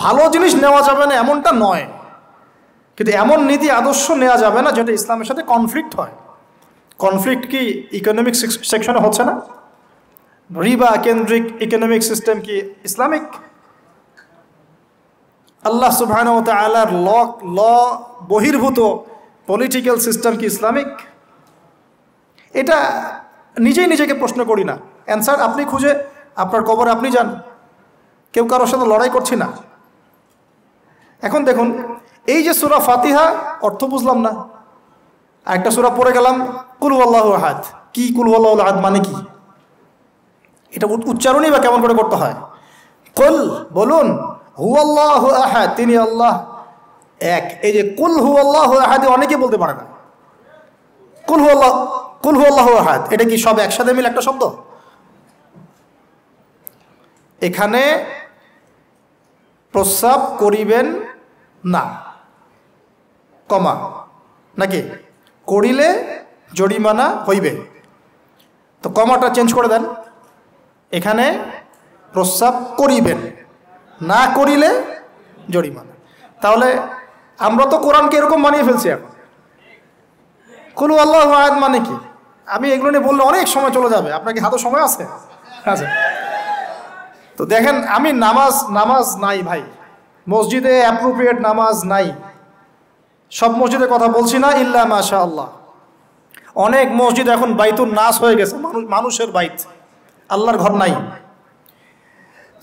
ভালো জিনিস নেওয়া যাবে না, এমনটা নয়। কিন্তু এমন নীতি আদর্শ নেওয়া যাবে না, যেটা ইসলামের সাথে কনফ্লিক্ট হয়। কনফ্লিক্ট কি ইকোনমিক সেকশনে হচ্ছে না? রিবা কেন্দ্রিক ইকোনমিক সিস্টেম কি ইসলামিক? আল্লাহ সুবাহ আলার ল ল বহির্ভূত পলিটিক্যাল সিস্টেম কি ইসলামিক? এটা নিজেই নিজেকে প্রশ্ন করি না। অ্যান্সার আপনি খুঁজে, আপনার কবর আপনি যান। কেউ কারোর সাথে লড়াই করছি না। এখন দেখুন, এই যে সুরা ফাতিহা, অর্থ বুঝলাম না। একটা সুরা পড়ে গেলাম, কুলু আল্লাহ আহাদ। কি কুলু আল্লাহ আহাদ মানে কি? এটা উচ্চারণই বা কেমন করে করতে হয়? কুল বলুন হু আল্লাহ আহাদ, তিনি আল্লাহ এক। এই যে কুল হু আল্লাহ আহাদ, অনেকে বলতে পারে না। কুল হু আল্লাহ কুল হু আল্লাহ আহাদ, এটা কি সব একসাথে মিলে একটা শব্দ? এখানে প্রস্রাব করিবেন না। কমা, নাকি? করিলে জরিমানা হইবে। তো কমাটা চেঞ্জ করে দেন। এখানে প্রস্রাব করিবেন। না করিলে জরিমানা। তাহলে আমরা তো কোরআনকে এরকম বানিয়ে ফেলছি এখন। কুলু আল্লাহ আয়াত মানে কি? আমি এগুলো নিয়ে বললে অনেক সময় চলে যাবে। আপনার কি হাতে সময় আছে? আচ্ছা তো দেখেন আমি নামাজ নামাজ নাই ভাই। মসজিদে অ্যাপ্রোপ্রিয়েট নামাজ নাই। সব মসজিদের কথা বলছি না ইল্লা মাশা আল্লাহ অনেক মসজিদ এখন বাইতুর নাশ হয়ে গেছে। মানুষ মানুষের বাইত। আল্লাহর ঘর নাই।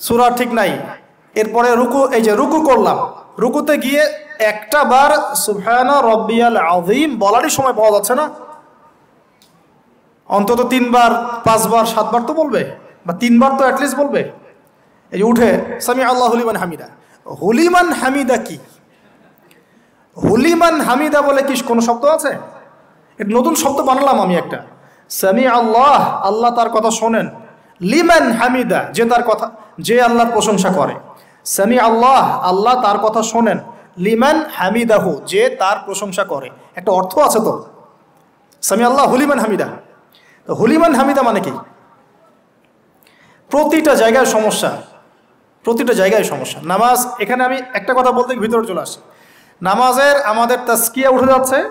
সুরা ঠিক নাই। এরপরে রুকু, এই যে রুকু করলাম। রুকুতে গিয়ে একটা বার সুফায়না রব্বিয়াল আদিম বলারই সময় পাওয়া যাচ্ছে না। অন্তত তিনবার, পাঁচবার, সাতবার তো বলবে, বা তিনবার তো অ্যাটলিস্ট বলবে। এই যে উঠে সামি আল্লাহ হলিমান হামিদা। হলিমান হামিদা কি? হলিমান হামিদা বলে কি কোনো শব্দ আছে? এটা নতুন শব্দ বানালাম আমি একটা। সামি আল্লাহ আল্লাহ তার কথা শোনেন। লিমান হামিদা, যে তার কথা, যে আল্লাহর প্রশংসা করে। সামি আল্লাহ আল্লাহ তার কথা শোনেন। লিমান হামিদাহু, যে তার প্রশংসা করে। একটা অর্থ আছে তো। সামি আল্লাহ, হুলিমান হামিদা। তো হুলিমান হামিদা মানে কি? প্রতিটা জায়গায় সমস্যা। প্রতিটা জায়গায় সমস্যা। নামাজ, এখানে আমি একটা কথা বলতে ভিতরে চলে আসি নামাজের আমাদের তাস্কিয়া উঠে যাচ্ছে।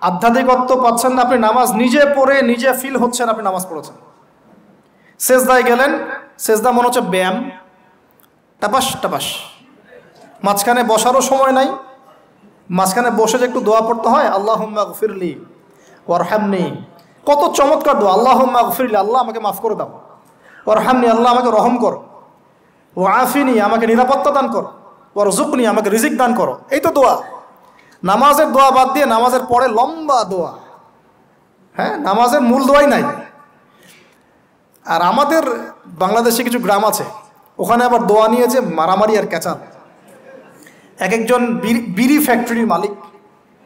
আধ্যাত্মিকত্ব পাচ্ছেন না আপনি। নামাজ নিজে পড়ে, নিজে ফিল হচ্ছেন আপনি নামাজ পড়েছেন। সেজদায় গেলেন, সেজদা মনে হচ্ছে ব্যায়াম। টাপাস টাপাস মাঝখানে বসারও সময় নাই। মাঝখানে বসে যে একটু দোয়া পড়তে হয় আল্লাহ গফিরলি ওয়ারহামনি। কত চমৎকার দোয়া আল্লাহ গফিরলি, আল্লাহ আমাকে মাফ করে দাও। ওয়ারহামনি, আল্লাহ আমাকে রহম করো। ও আফিনি আমাকে নিরাপত্তা দান করো। ওর জুকনি আমাকে রিজিক দান করো। এই তো দোয়া। নামাজের দোয়া বাদ দিয়ে নামাজের পরে লম্বা দোয়া। হ্যাঁ নামাজের মূল দোয়াই নাই। আর আমাদের বাংলাদেশে কিছু গ্রাম আছে ওখানে আবার দোয়া নিয়েছে, মারামারি আর ক্যাচাল। এক একজন বিড়ি ফ্যাক্টরির মালিক,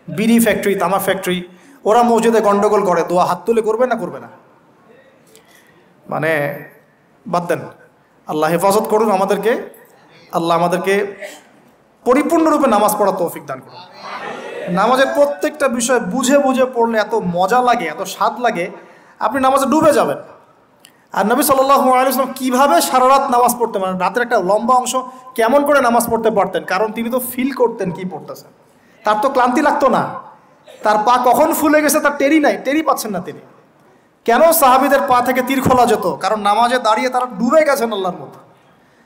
বিড়ি ফ্যাক্টরি তামা ফ্যাক্টরি ওরা মসজিদে গন্ডগোল করে, দোয়া হাত তুলে করবে না করবে না? মানে বাদ দেন। আল্লাহ হেফাজত করুন আমাদেরকে, আল্লাহ আমাদেরকে পরিপূর্ণরূপে নামাজ পড়া তৌফিক দান করুন। নামাজের প্রত্যেকটা বিষয় বুঝে বুঝে পড়লে এত মজা লাগে, এত স্বাদ লাগে, আপনি নামাজে ডুবে যাবেন। আর নবী সাল্লাহ আলিয়াল্লাম কীভাবে সারা রাত নামাজ পড়তে পারেন? রাতের একটা লম্বা অংশ কেমন করে নামাজ পড়তে পারতেন? কারণ তিনি তো ফিল করতেন কি পড়তেছেন। তার তো ক্লান্তি লাগতো না। তার পা কখন ফুলে গেছে তার টেরি নাই টেরি পাচ্ছেন না তিনি। কেন সাহাবিদের পা থেকে তীর খোলা যেত? কারণ নামাজে দাঁড়িয়ে তারা ডুবে গেছেন আল্লাহর মতো।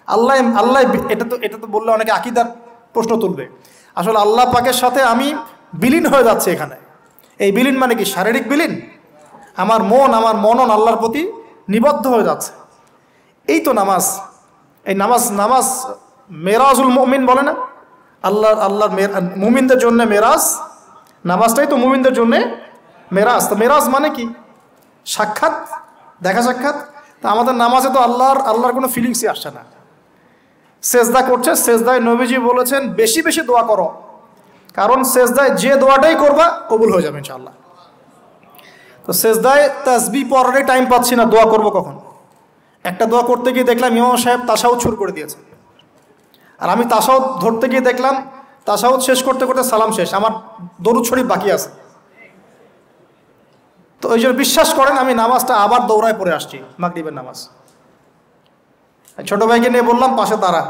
আল্লাহ আল্লাহ এটা তো এটা তো বললে অনেকে আকিদার প্রশ্ন তুলবে। আসলে আল্লাহ পাকের সাথে আমি বিলীন হয়ে যাচ্ছে এখানে। এই বিলীন মানে কি? শারীরিক বিলীন? আমার মন, আমার মনন আল্লাহর প্রতি নিবদ্ধ হয়ে যাচ্ছে। এই তো নামাজ। এই নামাজ নামাজ মেরাজুল মমিন বলে না? আল্লাহ আল্লাহর মুমিনদের জন্য মেরাজ। নামাজটাই তো মুমিনদের জন্যে মেরাজ। তো মেরাজ মানে কি? সাক্ষাৎ? দেখা সাক্ষাৎ? তা আমাদের নামাজে তো আল্লাহর আল্লাহর কোনো ফিলিংসই আসছে না। সেজদা করছে, সেজদায় নবীজি বলেছেন, বেশি বেশি দোয়া করো। কারণ সেজদায় যে দোয়াটাই করবা, কবুল হয়ে যাবে ইনশাআল্লাহ। তো সেজদায় তাসবি পড়ারই টাইম পাচ্ছি না, দোয়া করব কখন? একটা দোয়া করতে গিয়ে দেখলাম ইমাম সাহেব তাসাও ছুর করে দিয়েছে। আর আমি তাসাও ধরতে গিয়ে দেখলাম তাসাও শেষ করতে করতে সালাম শেষ, আমার দরুদ শরীফ বাকি আছে। তো ওই জন্য বিশ্বাস করেন, আমি নামাজটা আবার দৌড়ায় পড়ে আসছি, মাগরিবের নামাজ। ছোট ভাইকে নিয়ে বললাম, পাশে তারা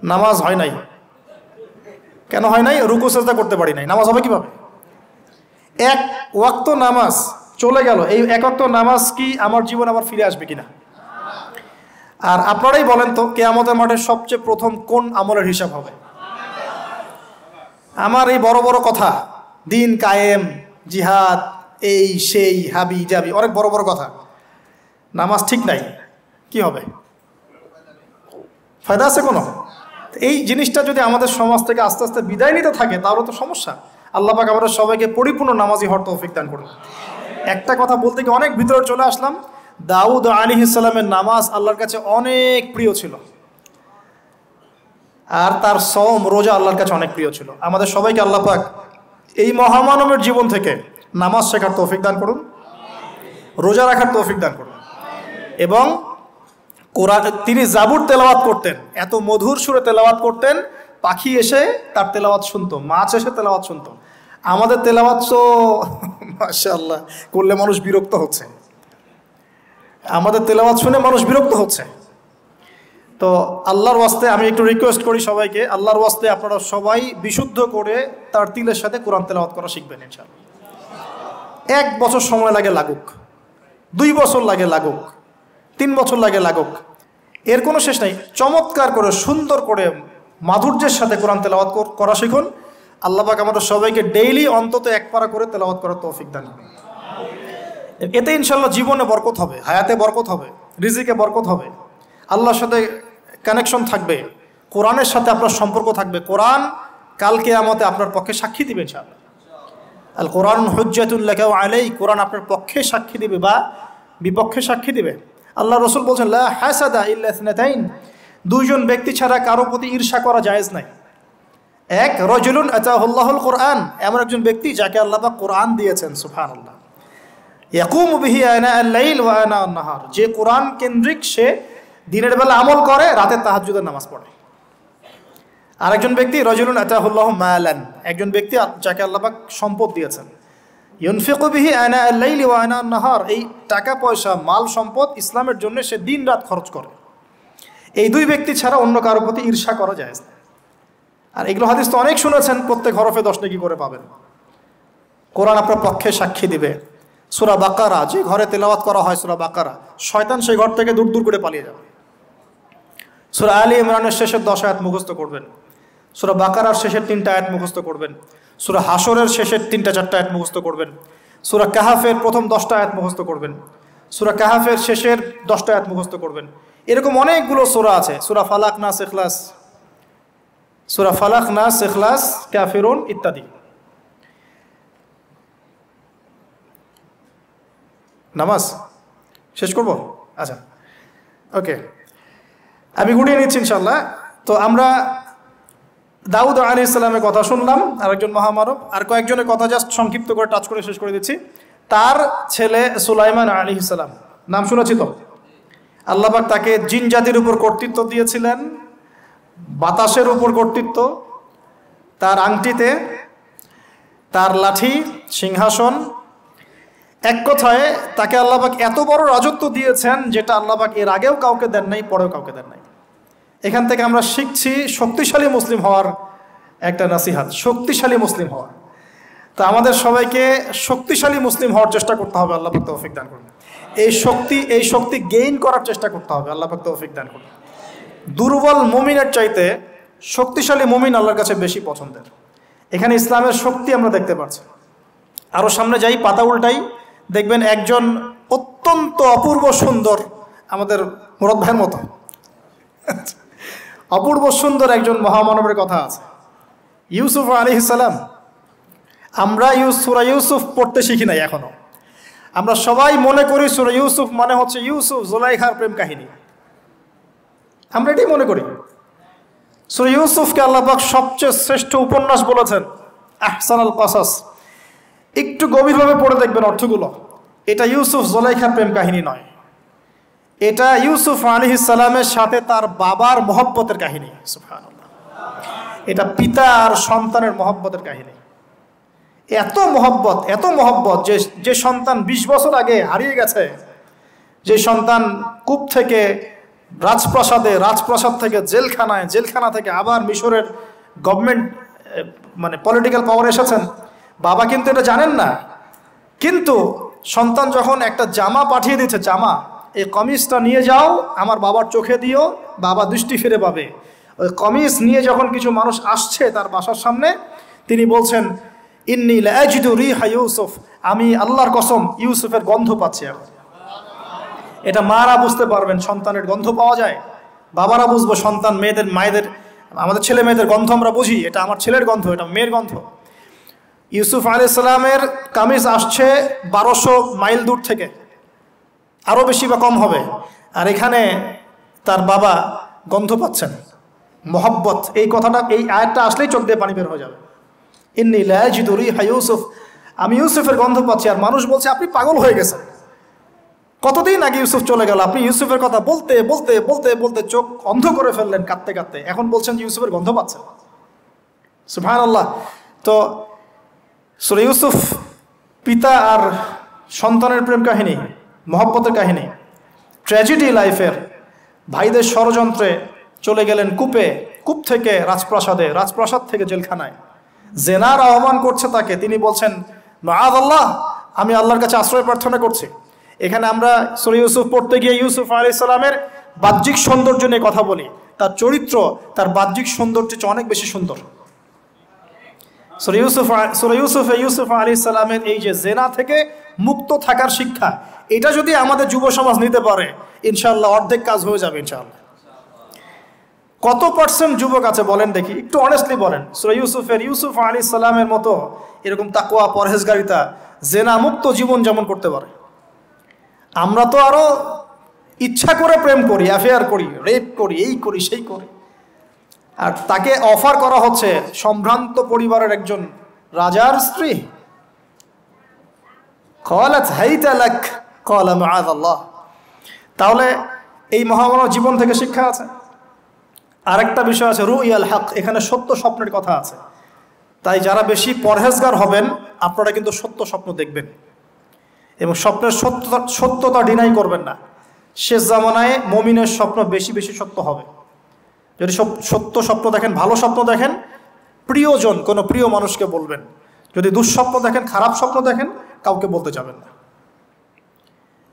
নামাজ হয় নাই। কেন হয় নাই? রুকু চেষ্টা করতে পারি নাই। নামাজ হবে কীভাবে? এক ওয়াক্ত নামাজ চলে গেল। এই এক ওয়াক্ত নামাজ কি আমার জীবন আবার ফিরে আসবে কিনা? আর আপনারাই বলেন তো কে আমাদের মাঠে সবচেয়ে প্রথম কোন আমলের হিসাব হবে? আমার এই বড় বড় কথা, দিন কায়েম, জিহাদ, এই, সেই, হাবি, জাবি, অনেক বড় বড় কথা। নামাজ ঠিক নাই, কি হবে? ফায়দা আছে কোনো? এই জিনিসটা যদি আমাদের সমাজ থেকে আস্তে আস্তে বিদায় নিতে থাকে, তাহলে তো সমস্যা। আল্লাহ পাক আমাদের সবাইকে পরিপূর্ণ নামাজি হওয়ার তৌফিক দান করুন। একটা কথা বলতে গিয়ে অনেক ভিতরে চলে আসলাম। দাউদ আলী ইসলামের নামাজ আল্লাহর কাছে অনেক প্রিয় ছিল। আর তার সম রোজা আল্লাহর কাছে অনেক প্রিয় ছিল। আমাদের সবাইকে আল্লাহ পাক এই মহামানবের জীবন থেকে নামাজ শেখার তৌফিক দান করুন, রোজা রাখার তৌফিক দান করুন। এবং কোরআন, তিনি জাবুর তেলাওয়াত করতেন, এত মধুর সুরে তেলাওয়াত করতেন, পাখি এসে তার তেলাওয়াত শুনতো, মাছ এসে তেলাওয়াত শুনতো। আমাদের তেলাওয়াত তো মাশাল্লাহ করলে মানুষ বিরক্ত হচ্ছে। আমাদের তেলাওয়াত শুনে মানুষ বিরক্ত হচ্ছে। তো আল্লাহর ওয়াস্তে আমি একটু রিকোয়েস্ট করি সবাইকে, আল্লাহর ওয়াস্তে আপনারা সবাই বিশুদ্ধ করে তার তিলের সাথে কোরআন তেলাওয়াত করা শিখবেন ইনশাআল্লাহ। এক বছর সময় লাগে লাগুক, দুই বছর লাগে লাগুক, তিন বছর লাগে লাগুক, এর কোনো শেষ নাই। চমৎকার করে, সুন্দর করে মাধুর্যের সাথে কোরআন তেলাওয়াত করা শিখুন। আল্লাহবাক আমাদের সবাইকে ডেইলি অন্তত এক পারা করে তেলাওয়াত করার তৌফিক দান এতে ইনশাল্লাহ জীবনে বরকত হবে, হায়াতে বরকত হবে, রিজিকে বরকত হবে। আল্লাহর সাথে কানেকশন থাকবে, কোরআনের সাথে আপনার সম্পর্ক থাকবে। কোরআন কালকে আমাতে আপনার পক্ষে সাক্ষী দিবে ইনশাআল্লাহ। আল কোরআন হজ্জাতুল্লাহ আলাই, কোরআন আপনার পক্ষে সাক্ষী দিবে বা বিপক্ষে সাক্ষী দিবে। আল্লাহ রসুল বলছেন, লা দুইজন ব্যক্তি ছাড়া কারও প্রতি ঈর্ষা করা জায়েজ নাই। এক রজুলুন আতাহুল্লাহুল কোরআন, এমন একজন ব্যক্তি যাকে আল্লাহ কোরআন দিয়েছেন সুফান আল্লাহ ইয়াকুম বিহি ওয়া নাহার। যে কোরআন কেন্দ্রিক সে দিনের বেলা আমল করে, রাতে তাহাজ্জুদের নামাজ পড়ে। আরেকজন ব্যক্তি, রজুলুন আতাহুল্লাহ মায়ালান একজন ব্যক্তি যাকে আল্লাপাক সম্পদ দিয়েছেন। ইউনফিকবিহি আয়না আল্লাইলি ও আয়না নাহার, এই টাকা পয়সা, মাল সম্পদ ইসলামের জন্য সে দিন রাত খরচ করে। এই দুই ব্যক্তি ছাড়া অন্য কারোর প্রতি ঈর্ষা করা যায় না। আর এগুলো হাদিস তো অনেক শুনেছেন, প্রত্যেক হরফে দশ নাকি করে পাবেন। কোরআন আপনার পক্ষে সাক্ষী দিবে। সুরা বাকারা, যে ঘরে তেলাওয়াত করা হয় সুরা বাকারা, শয়তান সেই ঘর থেকে দূর দূর করে পালিয়ে যাবে। সুরা আলী ইমরানের শেষের দশ আয়াত মুখস্থ করবেন। সুরা বাকারার শেষের তিনটা আয়াত মুখস্থ করবেন। সুরা হাসরের শেষের তিনটা চারটা আয়াত মুখস্থ করবেন। সুরা কাহাফের প্রথম দশটা আয়াত মুখস্থ করবেন। সুরা কাহাফের শেষের দশটা আয়াত মুখস্থ করবেন। এরকম অনেকগুলো সুরা আছে। সুরা ফালাক না শেখলাস সুরা ফালাক না শেখলাস ক্যাফেরুন ইত্যাদি। নামাজ? শেষ করব? আচ্ছা। ওকে। আমি গুটিয়ে নিচ্ছি ইনশাল্লাহ তো আমরা দাউদ আলী ইসলামের কথা শুনলাম, আরেকজন মহামানব, আর কয়েকজনের কথা জাস্ট সংক্ষিপ্ত করে টাচ করে শেষ করে দিচ্ছি। তার ছেলে সুলাইমান আলী ইসলাম নাম শুনেছি তো? আল্লাহবাক তাকে জিন জাতির উপর কর্তৃত্ব দিয়েছিলেন। বাতাসের উপর কর্তৃত্ব, তার আংটিতে, তার লাঠি, সিংহাসন। এক কথায়, তাকে আল্লাহবাক এত বড় রাজত্ব দিয়েছেন যেটা আল্লাহবাক এর আগেও কাউকে দেন নাই, পরেও কাউকে দেন নাই। এখান থেকে আমরা শিখছি শক্তিশালী মুসলিম হওয়ার একটা নাসিহাত, শক্তিশালী মুসলিম হওয়া তা আমাদের সবাইকে শক্তিশালী মুসলিম হওয়ার চেষ্টা করতে হবে, আল্লাহ তৌফিক দান করুন। এই শক্তি এই শক্তি গেইন করার চেষ্টা করতে হবে, আল্লাহ তৌফিক দান করুন। দুর্বল মুমিনের চাইতে শক্তিশালী মমিন আল্লাহর কাছে বেশি পছন্দের। এখানে ইসলামের শক্তি আমরা দেখতে পাচ্ছি। আরও সামনে যাই, পাতা উল্টাই। দেখবেন একজন অত্যন্ত অপূর্ব সুন্দর আমাদের মুরদ ভাইয়ের মতো। অপূর্ব সুন্দর একজন মহামানবের কথা আছে। ইউসুফ আলী সালাম। আমরা ইউস সুরা ইউসুফ পড়তে শিখি নাই এখনও। আমরা সবাই মনে করি সুরা ইউসুফ মানে হচ্ছে ইউসুফ, জোলাইখার প্রেম কাহিনী। আমরা এটাই মনে করি। সুরা ইউসুফকে আল্লাহবাক সবচেয়ে শ্রেষ্ঠ উপন্যাস বলেছেন আহসান আল কাসাস। একটু গভীরভাবে পড়ে দেখবেন অর্থগুলো। এটা ইউসুফ জোলাইখার প্রেম কাহিনী নয়। এটা ইউসুফ আলী ইসালামের সাথে তার বাবার মহব্বতের কাহিনী। এটা পিতা আর সন্তানের মহব্বতের কাহিনী। এত মহব্বত এত মহব্বত যে যে সন্তান ২০ বছর আগে হারিয়ে গেছে, যে সন্তান কূপ থেকে রাজপ্রাসাদে, রাজপ্রাসাদ থেকে জেলখানায়, জেলখানা থেকে আবার মিশরের গভর্নমেন্ট মানে পলিটিক্যাল পাওয়ার এসেছেন। বাবা কিন্তু এটা জানেন না। কিন্তু সন্তান যখন একটা জামা পাঠিয়ে দিচ্ছে জামা, এই কমিজটা নিয়ে যাও, আমার বাবার চোখে দিও, বাবা দৃষ্টি ফিরে পাবে। ওই কমিজ নিয়ে যখন কিছু মানুষ আসছে তার বাসার সামনে, তিনি বলছেন, ইন্নি ইউসুফ, আমি আল্লাহর কসম ইউসুফের গন্ধ পাচ্ছি এখন। এটা মারা বুঝতে পারবেন, সন্তানের গন্ধ পাওয়া যায়। বাবারা বুঝব সন্তান, মেয়েদের, মায়েদের, আমাদের ছেলে মেয়েদের গন্ধ আমরা বুঝি, এটা আমার ছেলের গন্ধ, এটা মেয়ের গন্ধ। ইউসুফ আলাইসাল্লামের কামিজ আসছে বারোশো মাইল দূর থেকে আরও বেশি বা কম হবে। আর এখানে তার বাবা গন্ধ পাচ্ছেন, মহব্বত, এই কথাটা, এই আয়াতটা আসলেই চোখ দিয়ে পানি বের হয়ে যাবে। ইন্নি লাজিদুরি হাই ইউসুফ, আমি ইউসুফের গন্ধ পাচ্ছি, আর মানুষ বলছে, আপনি পাগল হয়ে গেছেন। কতদিন আগে ইউসুফ চলে গেল? আপনি ইউসুফের কথা বলতে বলতে বলতে বলতে চোখ অন্ধ করে ফেললেন কাঁদতে কাঁদতে। এখন বলছেন ইউসুফের গন্ধ পাচ্ছেন সুফান আল্লাহ তো সুরে ইউসুফ পিতা আর সন্তানের প্রেম কাহিনী, মহব্বতের কাহিনী ট্র্যাজেডি লাইফের ভাইদের ষড়যন্ত্রে চলে গেলেন কূপে, কূপ থেকে রাজপ্রাসাদে, রাজপ্রাসাদ থেকে জেলখানায়। জেনার আহ্বান করছে তাকে। তিনি বলছেন আল্লাহ, আমি আল্লাহর কাছে আশ্রয় প্রার্থনা করছি। এখানে আমরা, সরি ইউসুফ পড়তে গিয়ে ইউসুফ আলি সালামের বাহ্যিক সৌন্দর্য নিয়ে কথা বলি। তার চরিত্র, তার বাহ্যিক সৌন্দর্য অনেক বেশি সুন্দর। সরি ইউসুফ সরি ইউসুফ ইউসুফ আলী সালামের এই যে জেনা থেকে মুক্ত থাকার শিক্ষা, এটা যদি আমাদের যুব সমাজ নিতে পারে ইনশাল্লাহ অর্ধেক কাজ হয়ে যাবে ইনশাল্লাহ কত পার্সেন্ট যুবক আছে বলেন দেখি, একটু অনেস্টলি বলেন। সুরা ইউসুফের ইউসুফ আলী সালামের মতো এরকম তাকুয়া পরহেজগারিতা, জেনা মুক্ত জীবন যেমন করতে পারে। আমরা তো আরও ইচ্ছা করে প্রেম করি অ্যাফেয়ার করি রেপ করি, এই করি, সেই করি। আর তাকে অফার করা হচ্ছে সম্ভ্রান্ত পরিবারের একজন রাজার স্ত্রী। তাহলে এই মহামানব জীবন থেকে শিক্ষা আছে। আরেকটা বিষয় আছে রু ইয়াল হক, এখানে সত্য স্বপ্নের কথা আছে। তাই যারা বেশি পরহেজগার হবেন, আপনারা কিন্তু সত্য স্বপ্ন দেখবেন। এবং স্বপ্নের সত্যতা সত্যতা ডিনাই করবেন না। শেষ জামানায় মমিনের স্বপ্ন বেশি বেশি সত্য হবে। যদি সত্য স্বপ্ন দেখেন, ভালো স্বপ্ন দেখেন, প্রিয়জন, কোনো প্রিয় মানুষকে বলবেন। যদি দুঃস্বপ্ন দেখেন, খারাপ স্বপ্ন দেখেন, কাউকে বলতে যাবেন না।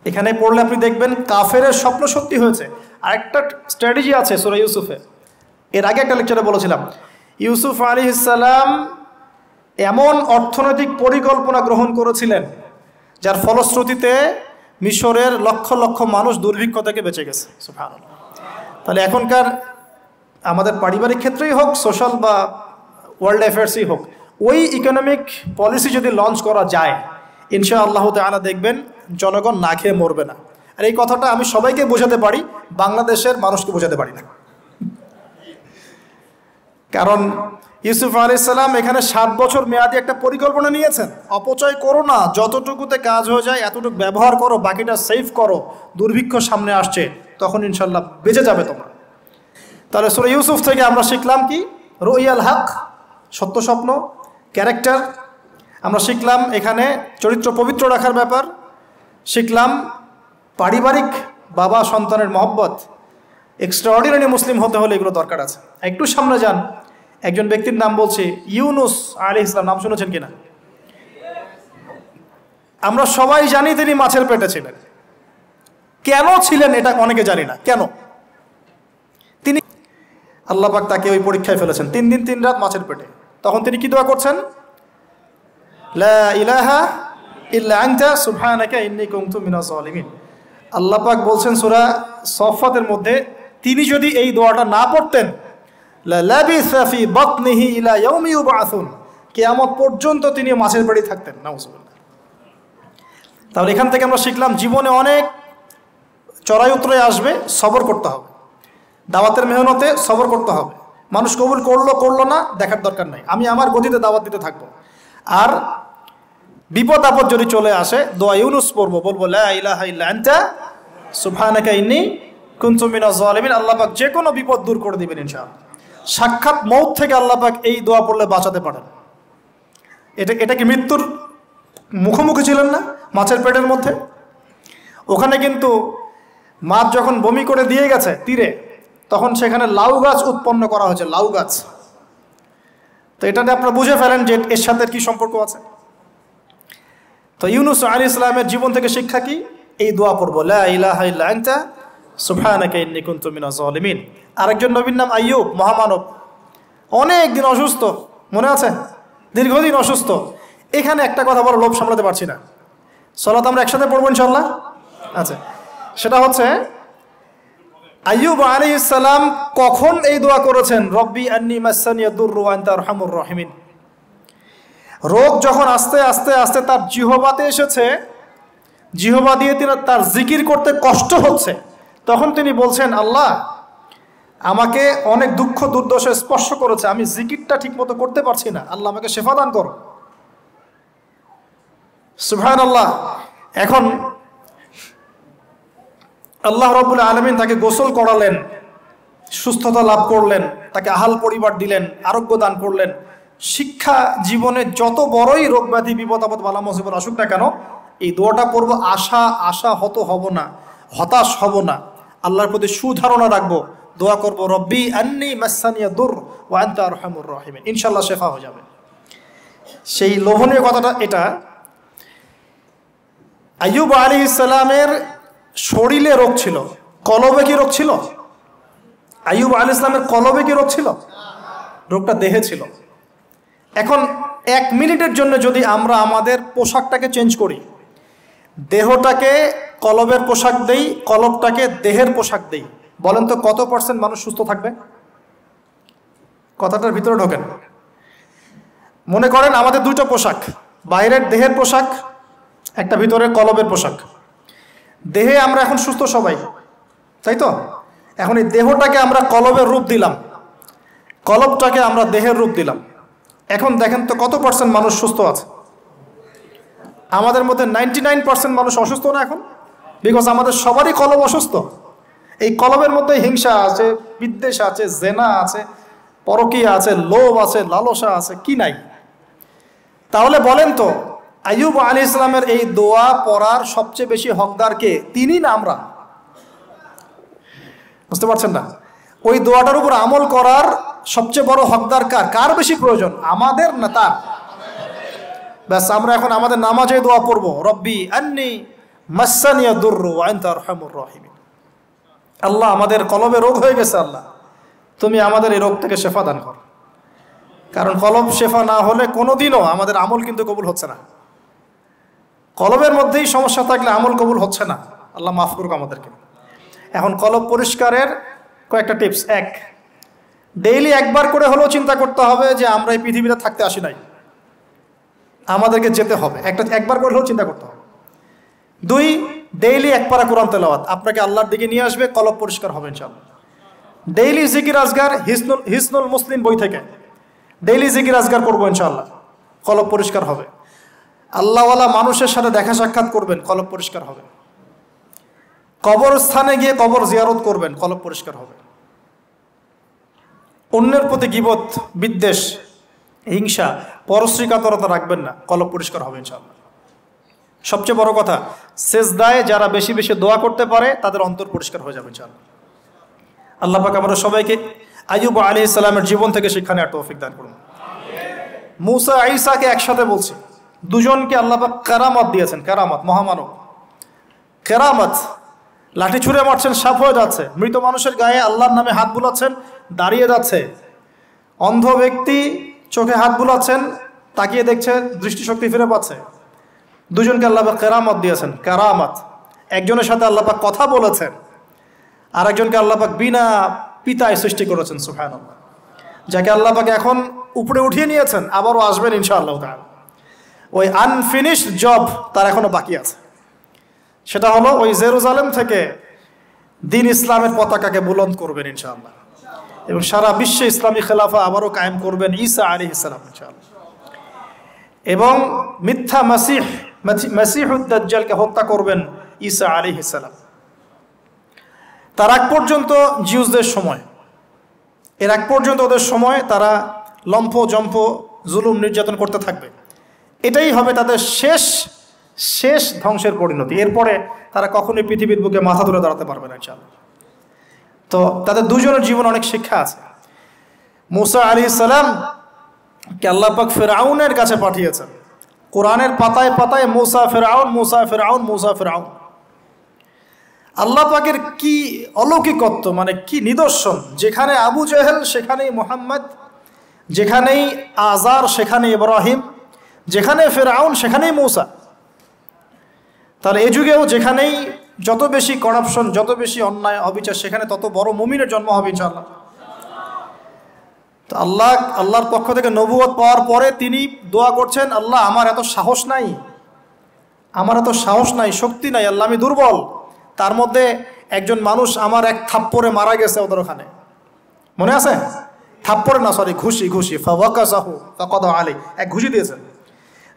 এখানে পড়লে আপনি দেখবেন কাফের স্বপ্ন সত্যি হয়েছে। আরেকটা স্ট্র্যাটেজি আছে সুরা ইউসুফে এর আগে একটা লেকচারে বলেছিলাম, ইউসুফ আলী ইসালাম এমন অর্থনৈতিক পরিকল্পনা গ্রহণ করেছিলেন যার ফলশ্রুতিতে মিশরের লক্ষ লক্ষ মানুষ দুর্ভিক্ষ থেকে বেঁচে গেছে। তাহলে এখনকার আমাদের পারিবারিক ক্ষেত্রেই হোক, সোশ্যাল বা ওয়ার্ল্ড অ্যাফেয়ার্সই হোক, ওই ইকোনমিক পলিসি যদি লঞ্চ করা যায় ইনশা আল্লাহ তালা দেখবেন জনগণ না খেয়ে মরবে না। আর এই কথাটা আমি সবাইকে বোঝাতে পারি, বাংলাদেশের মানুষকে বোঝাতে পারি না। কারণ ইউসুফ আলাইসাল্লাম এখানে সাত বছর মেয়াদি একটা পরিকল্পনা নিয়েছেন। অপচয় করো না, যতটুকুতে কাজ হয়ে যায়, এতটুকু ব্যবহার করো, বাকিটা সেভ করো, দুর্ভিক্ষ সামনে আসছে, তখন ইনশাল্লাহ বেঁচে যাবে তোমরা। তাহলে সুরে ইউসুফ থেকে আমরা শিখলাম কি? রইয়াল হক, সত্য স্বপ্ন, ক্যারেক্টার। আমরা শিখলাম এখানে চরিত্র পবিত্র রাখার ব্যাপার। শিখলাম পারিবারিক বাবা সন্তানের মহব্বত। এক্সট্রাঅর্ডিনারি মুসলিম হতে হলে এগুলো দরকার আছে। একটু সামনে যান। একজন ব্যক্তির নাম বলছে ইউনুস আলী ইসলাম। নাম শুনেছেন কিনা? আমরা সবাই জানি তিনি মাছের পেটে ছিলেন। কেন ছিলেন এটা অনেকে জানি না। কেন? তিনি আল্লাপাক তাকে ওই পরীক্ষায় ফেলেছেন। তিন দিন, তিন রাত মাছের পেটে। তখন তিনি কি দোয়া করছেন? লা ইলাহা বলছেন, সূরা সফাতের মধ্যে তিনি যদি এই দোয়াটা না পড়তেন কিয়ামত পর্যন্ত তিনি মাছের পেটে থাকতেন। নাউজুবিল্লাহ। তাহলে এখান থেকে আমরা শিখলাম, জীবনে অনেক চড়াই উতরে আসবে, সবর করতে হবে। দাওয়াতের মেহনতে সবর করতে হবে। মানুষ কবুল করল করল না, দেখার দরকার নাই। আমি আমার গতিতে দাওয়াত দিতে থাকব। আর বিপদ আপদ যদি চলে আসে, দোয়া ইউনুস পড়ব, বলব সুফানাকা ইন্নি কুনতুমিনা জালিমিন। আল্লাহ পাক যে কোনো বিপদ দূর করে দিবেন, ইনশাআল্লাহ। সাক্ষাৎ মৌত থেকে আল্লাহ পাক এই দোয়া পড়লে বাঁচাতে পারেন। এটা এটা কি মৃত্যুর মুখোমুখি ছিলেন না মাছের পেটের মধ্যে? ওখানে কিন্তু মাছ যখন বমি করে দিয়ে গেছে তীরে, তখন সেখানে লাউ গাছ উৎপন্ন করা হয়েছে, লাউ গাছ। তো এটাতে আপনারা বুঝে ফেলেন যে এর সাথে কি সম্পর্ক আছে। তো ইউনুস আলী ইসলামের জীবন থেকে শিক্ষা কি? এই দোয়া পড়ব লাহা সুফানাকে আরেকজন নবীর নাম আইয়ুব, মহামানব। অনেক দিন অসুস্থ, মনে আছে? দীর্ঘদিন অসুস্থ। এখানে একটা কথা বড় লোভ সামলাতে পারছি না। সলাত আমরা একসাথে পড়ব ইনশাল্লাহ আচ্ছা সেটা হচ্ছে, আইয়ুব আলী ইসালাম কখন এই দোয়া করেছেন? রব্বি আন্নি মাসানিয়াদুর রহিমিন। রোগ যখন আস্তে আস্তে আস্তে তার জিহবাতে এসেছে, জিহবা দিয়ে তিনি তার জিকির করতে কষ্ট হচ্ছে। তখন তিনি বলছেন, আল্লাহ, আমাকে অনেক দুঃখ দুর্দশা স্পর্শ করেছে। আমি জিকিরটা ঠিক মতো করতে পারছি না। আল্লাহ আমাকে শেফা দান করো। সুভান আল্লাহ এখন আল্লাহ রবুল আলমিন তাকে গোসল করালেন, সুস্থতা লাভ করলেন, তাকে আহাল পরিবার দিলেন, আরোগ্য দান করলেন। শিক্ষা জীবনে যত বড়ই রোগ ব্যাধি, বিপদ আপদ, বালা মসিবত আসুক না কেন, এই দোয়াটা পড়ব, আশা আশা হত হব না, হতাশ হব না। আল্লাহর প্রতি সুধারণা রাখব। দোয়া করব, রব্বি আন্নি মাসানিয়া দুর ওয়ান্তা রহমুর রহিমিন। ইনশাল্লাহ শেফা হয়ে যাবে। সেই লোভনীয় কথাটা এটা আয়ুব আলী ইসলামের শরীরে রোগ ছিল। কলবে কি রোগ ছিল? আয়ুব আলী ইসলামের কলবে কি রোগ ছিল? রোগটা দেহে ছিল। এখন এক মিনিটের জন্য যদি আমরা আমাদের পোশাকটাকে চেঞ্জ করি, দেহটাকে কলবের পোশাক দেই, কলবটাকে দেহের পোশাক দেই। বলেন তো, কত পার্সেন্ট মানুষ সুস্থ থাকবে? কথাটার ভিতরে ঢোকেন। মনে করেন আমাদের দুটো পোশাক, বাইরের দেহের পোশাক, একটা ভিতরের কলবের পোশাক। দেহে আমরা এখন সুস্থ সবাই, তাই তো? এখন এই দেহটাকে আমরা কলবের রূপ দিলাম। কলবটাকে আমরা দেহের রূপ দিলাম। এখন দেখেন তো কত পার্সেন্ট মানুষ সুস্থ আছে? আমাদের মধ্যে নাইনটি মানুষ অসুস্থ না এখন? বিকজ আমাদের সবারই কলব অসুস্থ। এই কলবের মধ্যে হিংসা আছে, বিদ্বেষ আছে, জেনা আছে, পরকীয়া আছে, লোভ আছে, লালসা আছে, কি নাই? তাহলে বলেন তো, আইয়ুব আলী ইসলামের এই দোয়া পড়ার সবচেয়ে বেশি হকদার কে? তিনি না আমরা? বুঝতে পারছেন না? ওই দোয়াটার উপর আমল করার সবচেয়ে বড় হকদার কার? কার বেশি প্রয়োজন? আমাদের না তার? ব্যাস, আমরা এখন আমাদের নামাজে দোয়া পড়ব। রব্বি আন্নি মাসানিয়া দুর্রু আইনতা রহমুর রহিমিন। আল্লাহ আমাদের কলবে রোগ হয়ে গেছে, আল্লাহ। তুমি আমাদের এই রোগ থেকে শেফা দান কর। কারণ কলব শেফা না হলে কোনোদিনও আমাদের আমল কিন্তু কবুল হচ্ছে না। কলবের মধ্যেই সমস্যা থাকলে আমল কবুল হচ্ছে না। আল্লাহ মাফ করুক আমাদেরকে। এখন কলব পরিষ্কারের কয়েকটা টিপস। এক, ডেইলি একবার করে হলেও চিন্তা করতে হবে যে আমরা এই পৃথিবীতে থাকতে আসি নাই। আমাদেরকে যেতে হবে। একটা, একবার করে হলেও চিন্তা করতে হবে। দুই ডেইলি এক পারা কোরআন তেলাওয়াত। আপনাকে আল্লাহর দিকে নিয়ে আসবে, কলব পরিষ্কার হবে ইনশাল্লাহ ডেইলি জিকির আজগার হিসনুল হিসনুল মুসলিম বই থেকে। ডেইলি জিকির আজগার করব ইনশাল্লাহ কলব পরিষ্কার হবে। আল্লাহওয়ালা মানুষের সাথে দেখা সাক্ষাৎ করবেন, কলব পরিষ্কার হবে। কবর স্থানে গিয়ে কবর জিয়ারত করবেন, কলব পরিষ্কার হবে। অন্যের প্রতি গিবত, বিদ্বেষ, হিংসা, পরশ্রীকাতরতা রাখবেন না, কলব পরিষ্কার হবে ইনশাল্লাহ সবচেয়ে বড় কথা শেষদায় যারা বেশি বেশি দোয়া করতে পারে, তাদের অন্তর পরিষ্কার হয়ে যাবে ইনশাল্লাহ আল্লাহ পাক আমরা সবাইকে আইয়ুব আলী ইসলামের জীবন থেকে শিক্ষা নেওয়ার তৌফিক দান করুন। মুসা আইসাকে একসাথে বলছি, দুজনকে আল্লাহ পাক কারামত দিয়েছেন, কারামত, মহামানব। কেরামত, লাঠি ছুঁড়ে মারছেন সাপ হয়ে যাচ্ছে, মৃত মানুষের গায়ে আল্লাহর নামে হাত বুলাচ্ছেন, দাঁড়িয়ে যাচ্ছে। অন্ধ ব্যক্তি চোখে হাত বুলাচ্ছেন, তাকিয়ে দেখছে দৃষ্টিশক্তি ফিরে পাচ্ছে। দুজনকে আল্লাপাক কেরামত দিয়েছেন, কেরামত। একজনের সাথে আল্লাপাক কথা বলেছেন আর একজনকে আল্লাপাক বিনা পিতায় সৃষ্টি করেছেন সুফায়ন যাকে আল্লাপাক এখন উপরে উঠিয়ে নিয়েছেন, আবারও আসবেন ইনশাআল্লাহ তার ওই আনফিনিশড জব তার এখনও বাকি আছে। সেটা হলো ওই জেরুজালেম থেকে দিন ইসলামের পতাকাকে বুলন্দ করবেন ইনশাআল্লাহ। এবং সারা বিশ্বে ইসলামী খেলাফা আবারও কায়েম করবেন ঈসা আলী ইসলাম ইনশাআল্লাহ। এবং মিথ্যা মাসিহ মাসিহুদ্দাজ্জালকে হত্যা করবেন ঈসা আলী ইসলাম তার আগ পর্যন্ত জিউসদের সময়। এর আগ পর্যন্ত ওদের সময় তারা লম্ফ জম্প জুলুম নির্যাতন করতে থাকবে। এটাই হবে তাদের শেষ শেষ ধ্বংসের পরিণতি। এরপরে তারা কখনোই পৃথিবীর বুকে মাথা তুলে দাঁড়াতে পারবে না চাল তো তাদের দুজনের জীবন অনেক শিক্ষা আছে। মুসা আলী সালাম কে আল্লাপাক ফেরাউনের কাছে পাঠিয়েছেন। কোরআনের পাতায় পাতায় মুসা ফেরাউন মুসা ফেরাউন মুসা ফেরাউন আল্লাহ পাকের কি অলৌকিকত্ব মানে কি নিদর্শন? যেখানে আবু জেহেল, সেখানেই মোহাম্মদ, যেখানেই আজার সেখানে ইব্রাহিম, যেখানে ফেরাউন সেখানেই মৌসা। তাহলে এ যুগেও যেখানেই যত বেশি করাপশন যত বেশি অন্যায় অবিচার, সেখানে তত বড় মুমিনের জন্ম হবে ইনশাল্লাহ তো আল্লাহ, আল্লাহর পক্ষ থেকে নবুয়ত পাওয়ার পরে তিনি দোয়া করছেন, আল্লাহ, আমার এত সাহস নাই, আমার এত সাহস নাই, শক্তি নাই, আল্লাহ, আমি দুর্বল। তার মধ্যে একজন মানুষ আমার এক থাপ্পরে মারা গেছে ওদের ওখানে। মনে আছে? থাপ্পরে না সরি ঘুষি ঘুষি। আলী এক ঘুষি দিয়েছেন।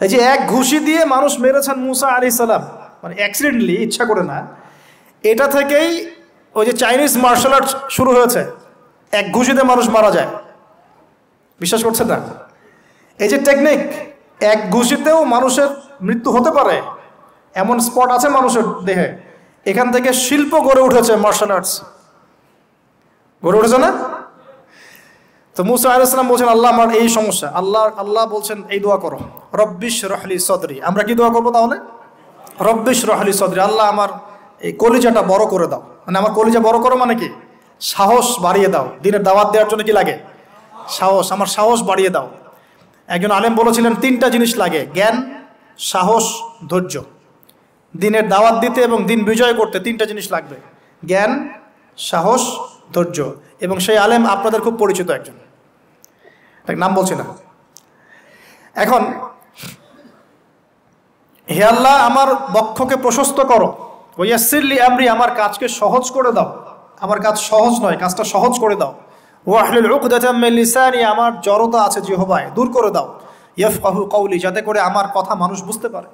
এই যে এক ঘুষি দিয়ে মানুষ মেরেছেন মুসা আলি সালাম মানে অ্যাক্সিডেন্টলি ইচ্ছা করে না, এটা থেকেই ওই যে চাইনিজ মার্শাল আর্ট শুরু হয়েছে। এক ঘুষিতে মানুষ মারা যায়। বিশ্বাস করছে না? এই যে টেকনিক এক ঘুষিতেও মানুষের মৃত্যু হতে পারে, এমন স্পট আছে মানুষের দেহে। এখান থেকে শিল্প গড়ে উঠেছে মার্শাল আর্টস গড়ে উঠেছে না? তো মুসা আলাইসালাম বলছেন, আল্লাহ আমার এই সমস্যা, আল্লাহ আল্লাহ বলছেন, এই দোয়া করো। রব্বিশ রহলি সদরি। আমরা কি দোয়া করব তাহলে? রব্বিশ রহলি সদরি। আল্লাহ আমার এই কলিজাটা বড় করে দাও। মানে আমার কলিজা বড় করো মানে কি? সাহস বাড়িয়ে দাও। দিনের দাওয়াত দেওয়ার জন্য কি লাগে? সাহস, আমার সাহস বাড়িয়ে দাও। একজন আলেম বলেছিলেন, তিনটা জিনিস লাগে, জ্ঞান, সাহস, ধৈর্য। দিনের দাওয়াত দিতে এবং দিন বিজয় করতে তিনটা জিনিস লাগবে, জ্ঞান, সাহস, ধৈর্য। এবং সেই আলেম আপনাদের খুব পরিচিত একজন। নাম বলছি না। এখন, হে আল্লাহ, আমার বক্ষকে প্রশস্ত করো। ওয়াসিল্লি আমরি, আমার কাজকে সহজ করে দাও। আমার কাজ সহজ নয়, কাজটা সহজ করে দাও। ওয়াহলুল উকদাতাম লিসানি, আমার জড়তা আছে জিহবায়, দূর করে দাও। ইয়াফকাহু কওলি, যাতে করে আমার কথা মানুষ বুঝতে পারে।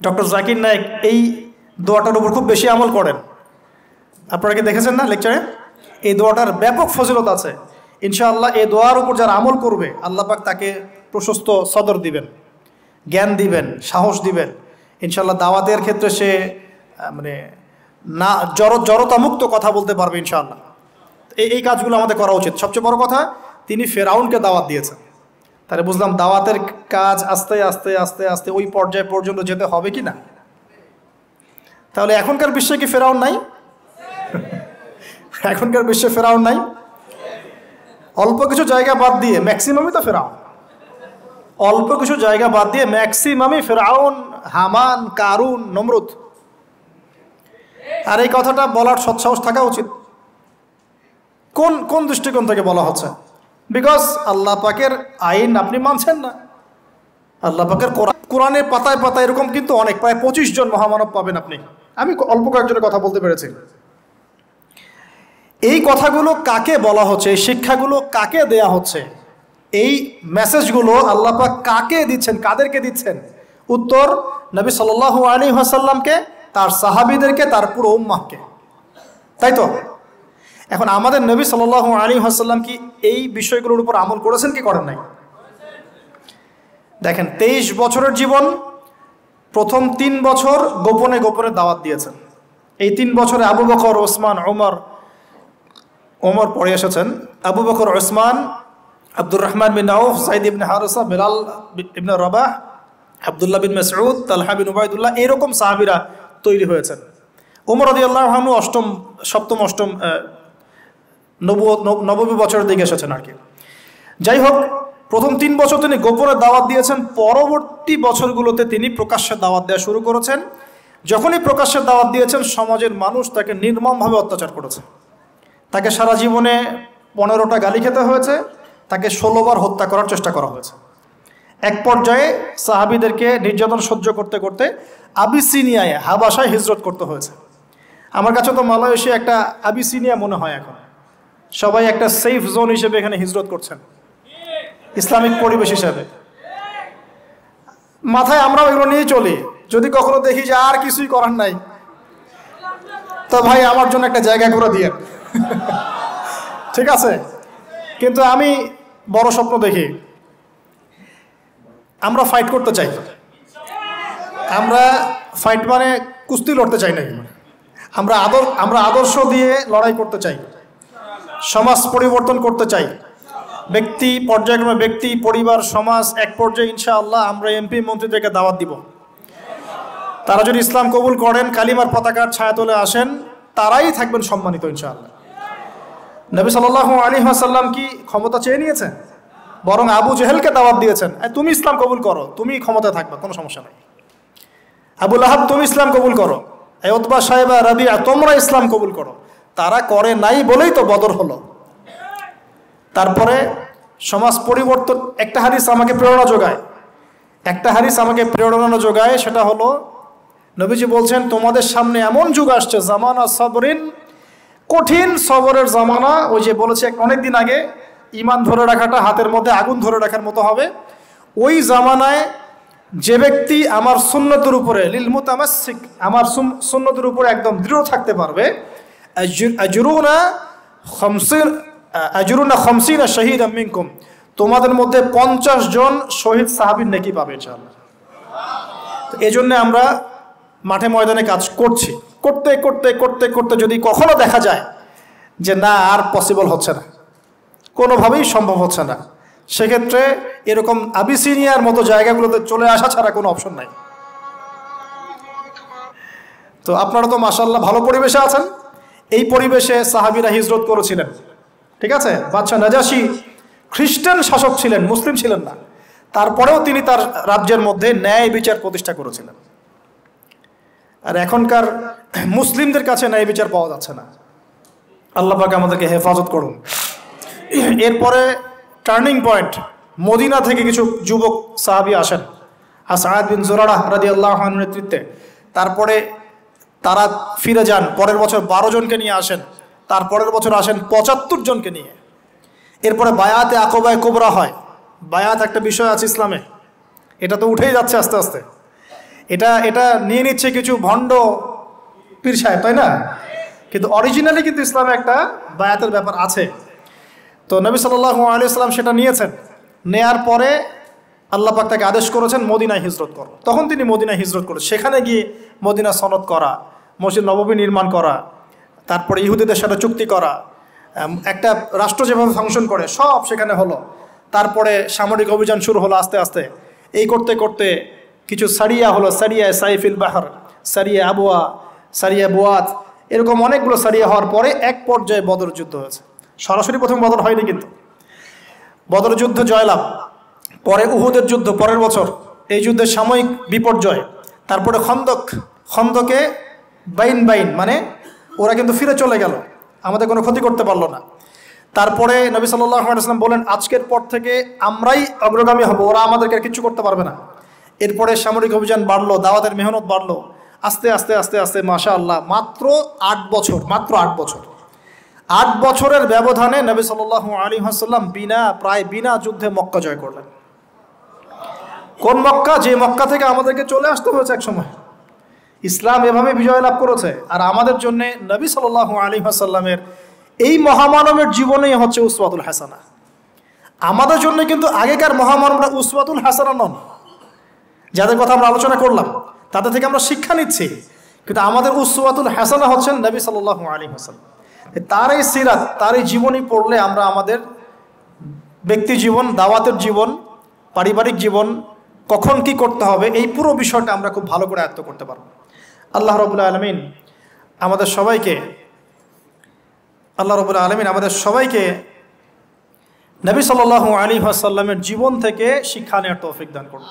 ডক্টর জাকির নায়েক এই দোয়াটার উপর খুব বেশি আমল করেন। আপনারা কি দেখেছেন না লেকচারে? এই দোয়াটার ব্যাপক ফজিলত আছে। ইনশাআল্লাহ এই দোয়ার উপর যারা আমল করবে পাক তাকে প্রশস্ত সদর দিবেন, জ্ঞান দিবেন, সাহস দিবেন। ইনশাআল্লাহ দাওয়াতের ক্ষেত্রে সে মানে না, জড়, জড়তামুক্ত কথা বলতে পারবে ইনশাআল্লাহ। এই এই কাজগুলো আমাদের করা উচিত। সবচেয়ে বড় কথা, তিনি ফেরাউনকে দাওয়াত দিয়েছেন। তাহলে বুঝলাম দাওয়াতের কাজ আস্তে আস্তে আস্তে আস্তে ওই পর্যায় পর্যন্ত যেতে হবে কি না? তাহলে এখনকার বিশ্বে কি ফেরাউন নাই? এখনকার বিশ্বে ফেরাউন নাই? অল্প কিছু জায়গা বাদ দিয়ে ম্যাক্সিমামই তো ফেরাউন। অল্প কিছু জায়গা বাদ দিয়ে ম্যাক্সিমামই ফেরাউন, হামান, কারুন, নমরুদ। আর এই কথাটা বলার সৎসাহস থাকা উচিত। কোন কোন দৃষ্টিকোণ থেকে বলা হচ্ছে? বিকজ আল্লাহ পাকের আইন আপনি মানছেন না। আল্লাহ পাকের কোরআন পাতায় পাতায় এরকম কিন্তু অনেক, প্রায় পঁচিশ জন মহামানব পাবেন আপনি। আমি অল্প কয়েকজনের কথা বলতে পেরেছি। এই কথাগুলো কাকে বলা হচ্ছে, এই শিক্ষাগুলো কাকে দেয়া হচ্ছে, এই মেসেজগুলো আল্লাহ পাক কাকে দিচ্ছেন, কাদেরকে দিচ্ছেন? উত্তর নবী সাল্লাল্লাহু আলী হাসাল্লামকে তার সাহাবিদেরকে, তার পুরো উম্মাহকে। তাই তো? এখন আমাদের নবী সাল্লাল্লাহু আলী হাসাল্লাম কি এই বিষয়গুলোর উপর আমল করেছেন কি করেন নাই? দেখেন, তেইশ বছরের জীবন, প্রথম তিন বছর গোপনে গোপনে দাওয়াত দিয়েছেন। এই তিন বছরে আবু বকর, ওসমান, ওমর ওমর পড়ে এসেছেন। আবু বকর, ওসমান, আব্দুর রহমান বিন আউফ, সাইদ ইবনে হারসা, বিলাল ইবনে রবাহ, আবদুল্লাহ বিন মাসউদ, তালহা বিন উবাইদুল্লাহ এরকম সাহাবিরা তৈরি হয়েছেন। ওমর আদি আল্লাহ অষ্টম, সপ্তম, অষ্টম নবু নবমী বছরের দিকে এসেছেন আর কি। যাই হোক, প্রথম তিন বছর তিনি গোপনে দাওয়াত দিয়েছেন, পরবর্তী বছরগুলোতে তিনি প্রকাশ্যে দাওয়াত দেওয়া শুরু করেছেন। যখনই প্রকাশ্যে দাওয়াত দিয়েছেন, সমাজের মানুষ তাকে নির্মমভাবে অত্যাচার করেছে। তাকে সারা জীবনে পনেরোটা গালি খেতে হয়েছে, তাকে ষোলোবার হত্যা করার চেষ্টা করা হয়েছে। এক পর্যায়ে সাহাবিদেরকে নির্যাতন সহ্য করতে করতে আবিসিনিয়ায় হাবাসায় হিজরত করতে হয়েছে। আমার কাছে তো মালয়েশিয়া একটা আবিসিনিয়া মনে হয় এখন। সবাই একটা সেফ জোন হিসেবে এখানে হিজরত করছেন। ইসলামিক পরিবেশ হিসাবে। মাথায় আমরাও এগুলো নিয়ে চলি। যদি কখনো দেখি যে আর কিছুই করার নাই, তো ভাই আমার জন্য একটা জায়গা করে দিয়ে। ঠিক আছে? কিন্তু আমি বড় স্বপ্ন দেখি, আমরা ফাইট করতে চাই। আমরা ফাইট মানে কুস্তি লড়তে চাই না আমরা আদর, আমরা আদর্শ দিয়ে লড়াই করতে চাই। সমাজ পরিবর্তন করতে চাই। ব্যক্তি, পর্যায়ক্রমে ব্যক্তি, পরিবার, সমাজ, এক পর্যায়ে ইনশাআল্লাহ আমরা এমপি, মন্ত্রীদেরকে দাওয়াত দিব। তারা যদি ইসলাম কবুল করেন, কালিমার পতাকার ছায়া তোলে আসেন, তারাই থাকবেন সম্মানিত ইনশাআল্লাহ। নবী সাল্লাহ আলী আসাল্লাম কি ক্ষমতা চেয়ে নিয়েছেন? বরং আবু জেহেলকে দাওয়াত দিয়েছেন তুমি ইসলাম কবুল করো, তুমি ক্ষমতায় থাকবে, কোনো সমস্যা নাই। আবুল আহাব তুমি ইসলাম কবুল করো। এই ওতবা সাহেবা রাবিয়া, তোমরা ইসলাম কবুল করো। তারা করে নাই বলেই তো বদর হলো। তারপরে সমাজ পরিবর্তন, একটা হাদিস আমাকে প্রেরণা যোগায়। একটা হাদিস আমাকে প্রেরণা যোগায়, সেটা হলো, নবীজি বলছেন, তোমাদের সামনে এমন যুগ আসছে, জামানা সবরিন, কঠিন সবরের জামানা। ওই যে বলেছে অনেকদিন আগে, ইমান ধরে রাখাটা হাতের মধ্যে আগুন ধরে রাখার মতো হবে। ওই জামানায় যে ব্যক্তি আমার সুন্নতের উপরে, লিল মুতামাসিক আমার সুন- সুন্নতের উপরে একদম দৃঢ় থাকতে পারবে আজরুনা খমসিন আজরুনা খমসিনা শহীদ মিনকুম তোমাদের মধ্যে পঞ্চাশ জন শহীদ সাহাবির নেকি পাবে, ইনশাআল্লাহ। তো এই জন্য আমরা মাঠে ময়দানে কাজ করছি। করতে করতে করতে করতে যদি কখনো দেখা যায় যে না, আর পসিবল হচ্ছে না, কোনোভাবেই সম্ভব হচ্ছে না, সেক্ষেত্রে এরকম আবিসিনিয়ার মতো জায়গাগুলোতে চলে আসা ছাড়া কোনো অপশন নাই। তো আপনারা তো মাসাল্লাহ ভালো পরিবেশে আছেন। এই পরিবেশে সাহাবিরা হিজরত করেছিলেন। ঠিক আছে? বাচ্চা নাজাসি খ্রিস্টান শাসক ছিলেন, মুসলিম ছিলেন না। তারপরেও তিনি তার রাজ্যের মধ্যে ন্যায় বিচার প্রতিষ্ঠা করেছিলেন। আর এখনকার মুসলিমদের কাছে ন্যায় বিচার পাওয়া যাচ্ছে না। আল্লাহ পাক আমাদেরকে হেফাজত করুন। এরপরে টার্নিং পয়েন্ট মদিনা থেকে কিছু যুবক সাহাবি আসেন। আসাদ বিন জোরাড়া রাজি আল্লাহ নেতৃত্বে। তারপরে তারা ফিরে যান। পরের বছর বারো জনকে নিয়ে আসেন। তার পরের বছর আসেন পঁচাত্তর জনকে নিয়ে। এরপরে বায়াতে আকবায় কোবরা হয়। বায়াত একটা বিষয় আছে ইসলামে। এটা তো উঠেই যাচ্ছে আস্তে আস্তে। এটা এটা নিয়ে নিচ্ছে কিছু ভণ্ড পীর সাহেব, তাই না? কিন্তু অরিজিনালি কিন্তু ইসলামে একটা বায়াতের ব্যাপার আছে। তো নবী সাল্লাহ ইসলাম সেটা নিয়েছেন। নেয়ার পরে আল্লাহ পাক তাকে আদেশ করেছেন, মদিনায় হিজরত করো। তখন তিনি মদিনায় হিজরত করেন সেখানে গিয়ে মদিনা সনদ করা। মসজিদ নবমী নির্মাণ করা, তারপরে ইহুদিদের সাথে চুক্তি করা একটা রাষ্ট্র যেভাবে ফাংশন করে, সব সেখানে হলো। তারপরে সামরিক অভিযান শুরু হলো আস্তে আস্তে। এই করতে করতে কিছু সারিয়া হলো, সারিয়া সাইফিল বাহার, সারিয়া আবুয়া, সারিয়া বুয়াত, এরকম অনেকগুলো সারিয়া হওয়ার পরে এক পর্যায়ে বদর যুদ্ধ হয়েছে। সরাসরি প্রথম বদর হয়নি কিন্তু। বদর যুদ্ধ জয়লাভ, পরে উহুদের যুদ্ধ, পরের বছর এই যুদ্ধের সাময়িক বিপর্যয়, তারপরে খন্দক, খন্দকে বাইন বাইন মানে ওরা কিন্তু ফিরে চলে গেল। আমাদের কোনো ক্ষতি করতে পারল না। তারপরে নবী সাল্লাম বলেন, আজকের পর থেকে আমরাই অগ্রগামী হব, ওরা আমাদেরকে কিচ্ছু করতে পারবে না। এরপরে সামরিক অভিযান বাড়লো, দাওয়াতের মেহনত বাড়লো। আস্তে আস্তে আস্তে আস্তে মাশা আল্লাহ মাত্র আট বছর, মাত্র আট বছর। আট বছরের ব্যবধানে নবী সাল্লাহ আলী হাসাল্লাম বিনা, প্রায় বিনা যুদ্ধে মক্কা জয় করলেন। কোন মক্কা? যে মক্কা থেকে আমাদেরকে চলে আসতে হয়েছে এক সময় ইসলাম এভাবে বিজয় লাভ করেছে। আর আমাদের জন্য নবী সাল্লাহ আলী হাসাল্লামের এই মহামানবের জীবনেই হচ্ছে উসওয়াতুল হাসানা। আমাদের জন্য কিন্তু আগেকার মহামানবরা উসওয়াতুল হাসানা নন। যাদের কথা আমরা আলোচনা করলাম, তাদের থেকে আমরা শিক্ষা নিচ্ছি। কিন্তু আমাদের উসওয়াতুল হাসানা হচ্ছেন নবী সাল্লাহ আলী হাসাল্লাম তার এই সিরাত, তার এই জীবনী পড়লে আমরা আমাদের ব্যক্তি জীবন, দাওয়াতের জীবন, পারিবারিক জীবন, কখন কি করতে হবে, এই পুরো বিষয়টা আমরা খুব ভালো করে আয়ত্ত করতে পারব। আল্লাহ রবুল্লা আলমিন আমাদের সবাইকে, আল্লাহ রবুল্লা আলমিন আমাদের সবাইকে নবী সাল্লাহ আলী আসাল্লামের জীবন থেকে শিক্ষা নেওয়ার তৌফিক দান করুন।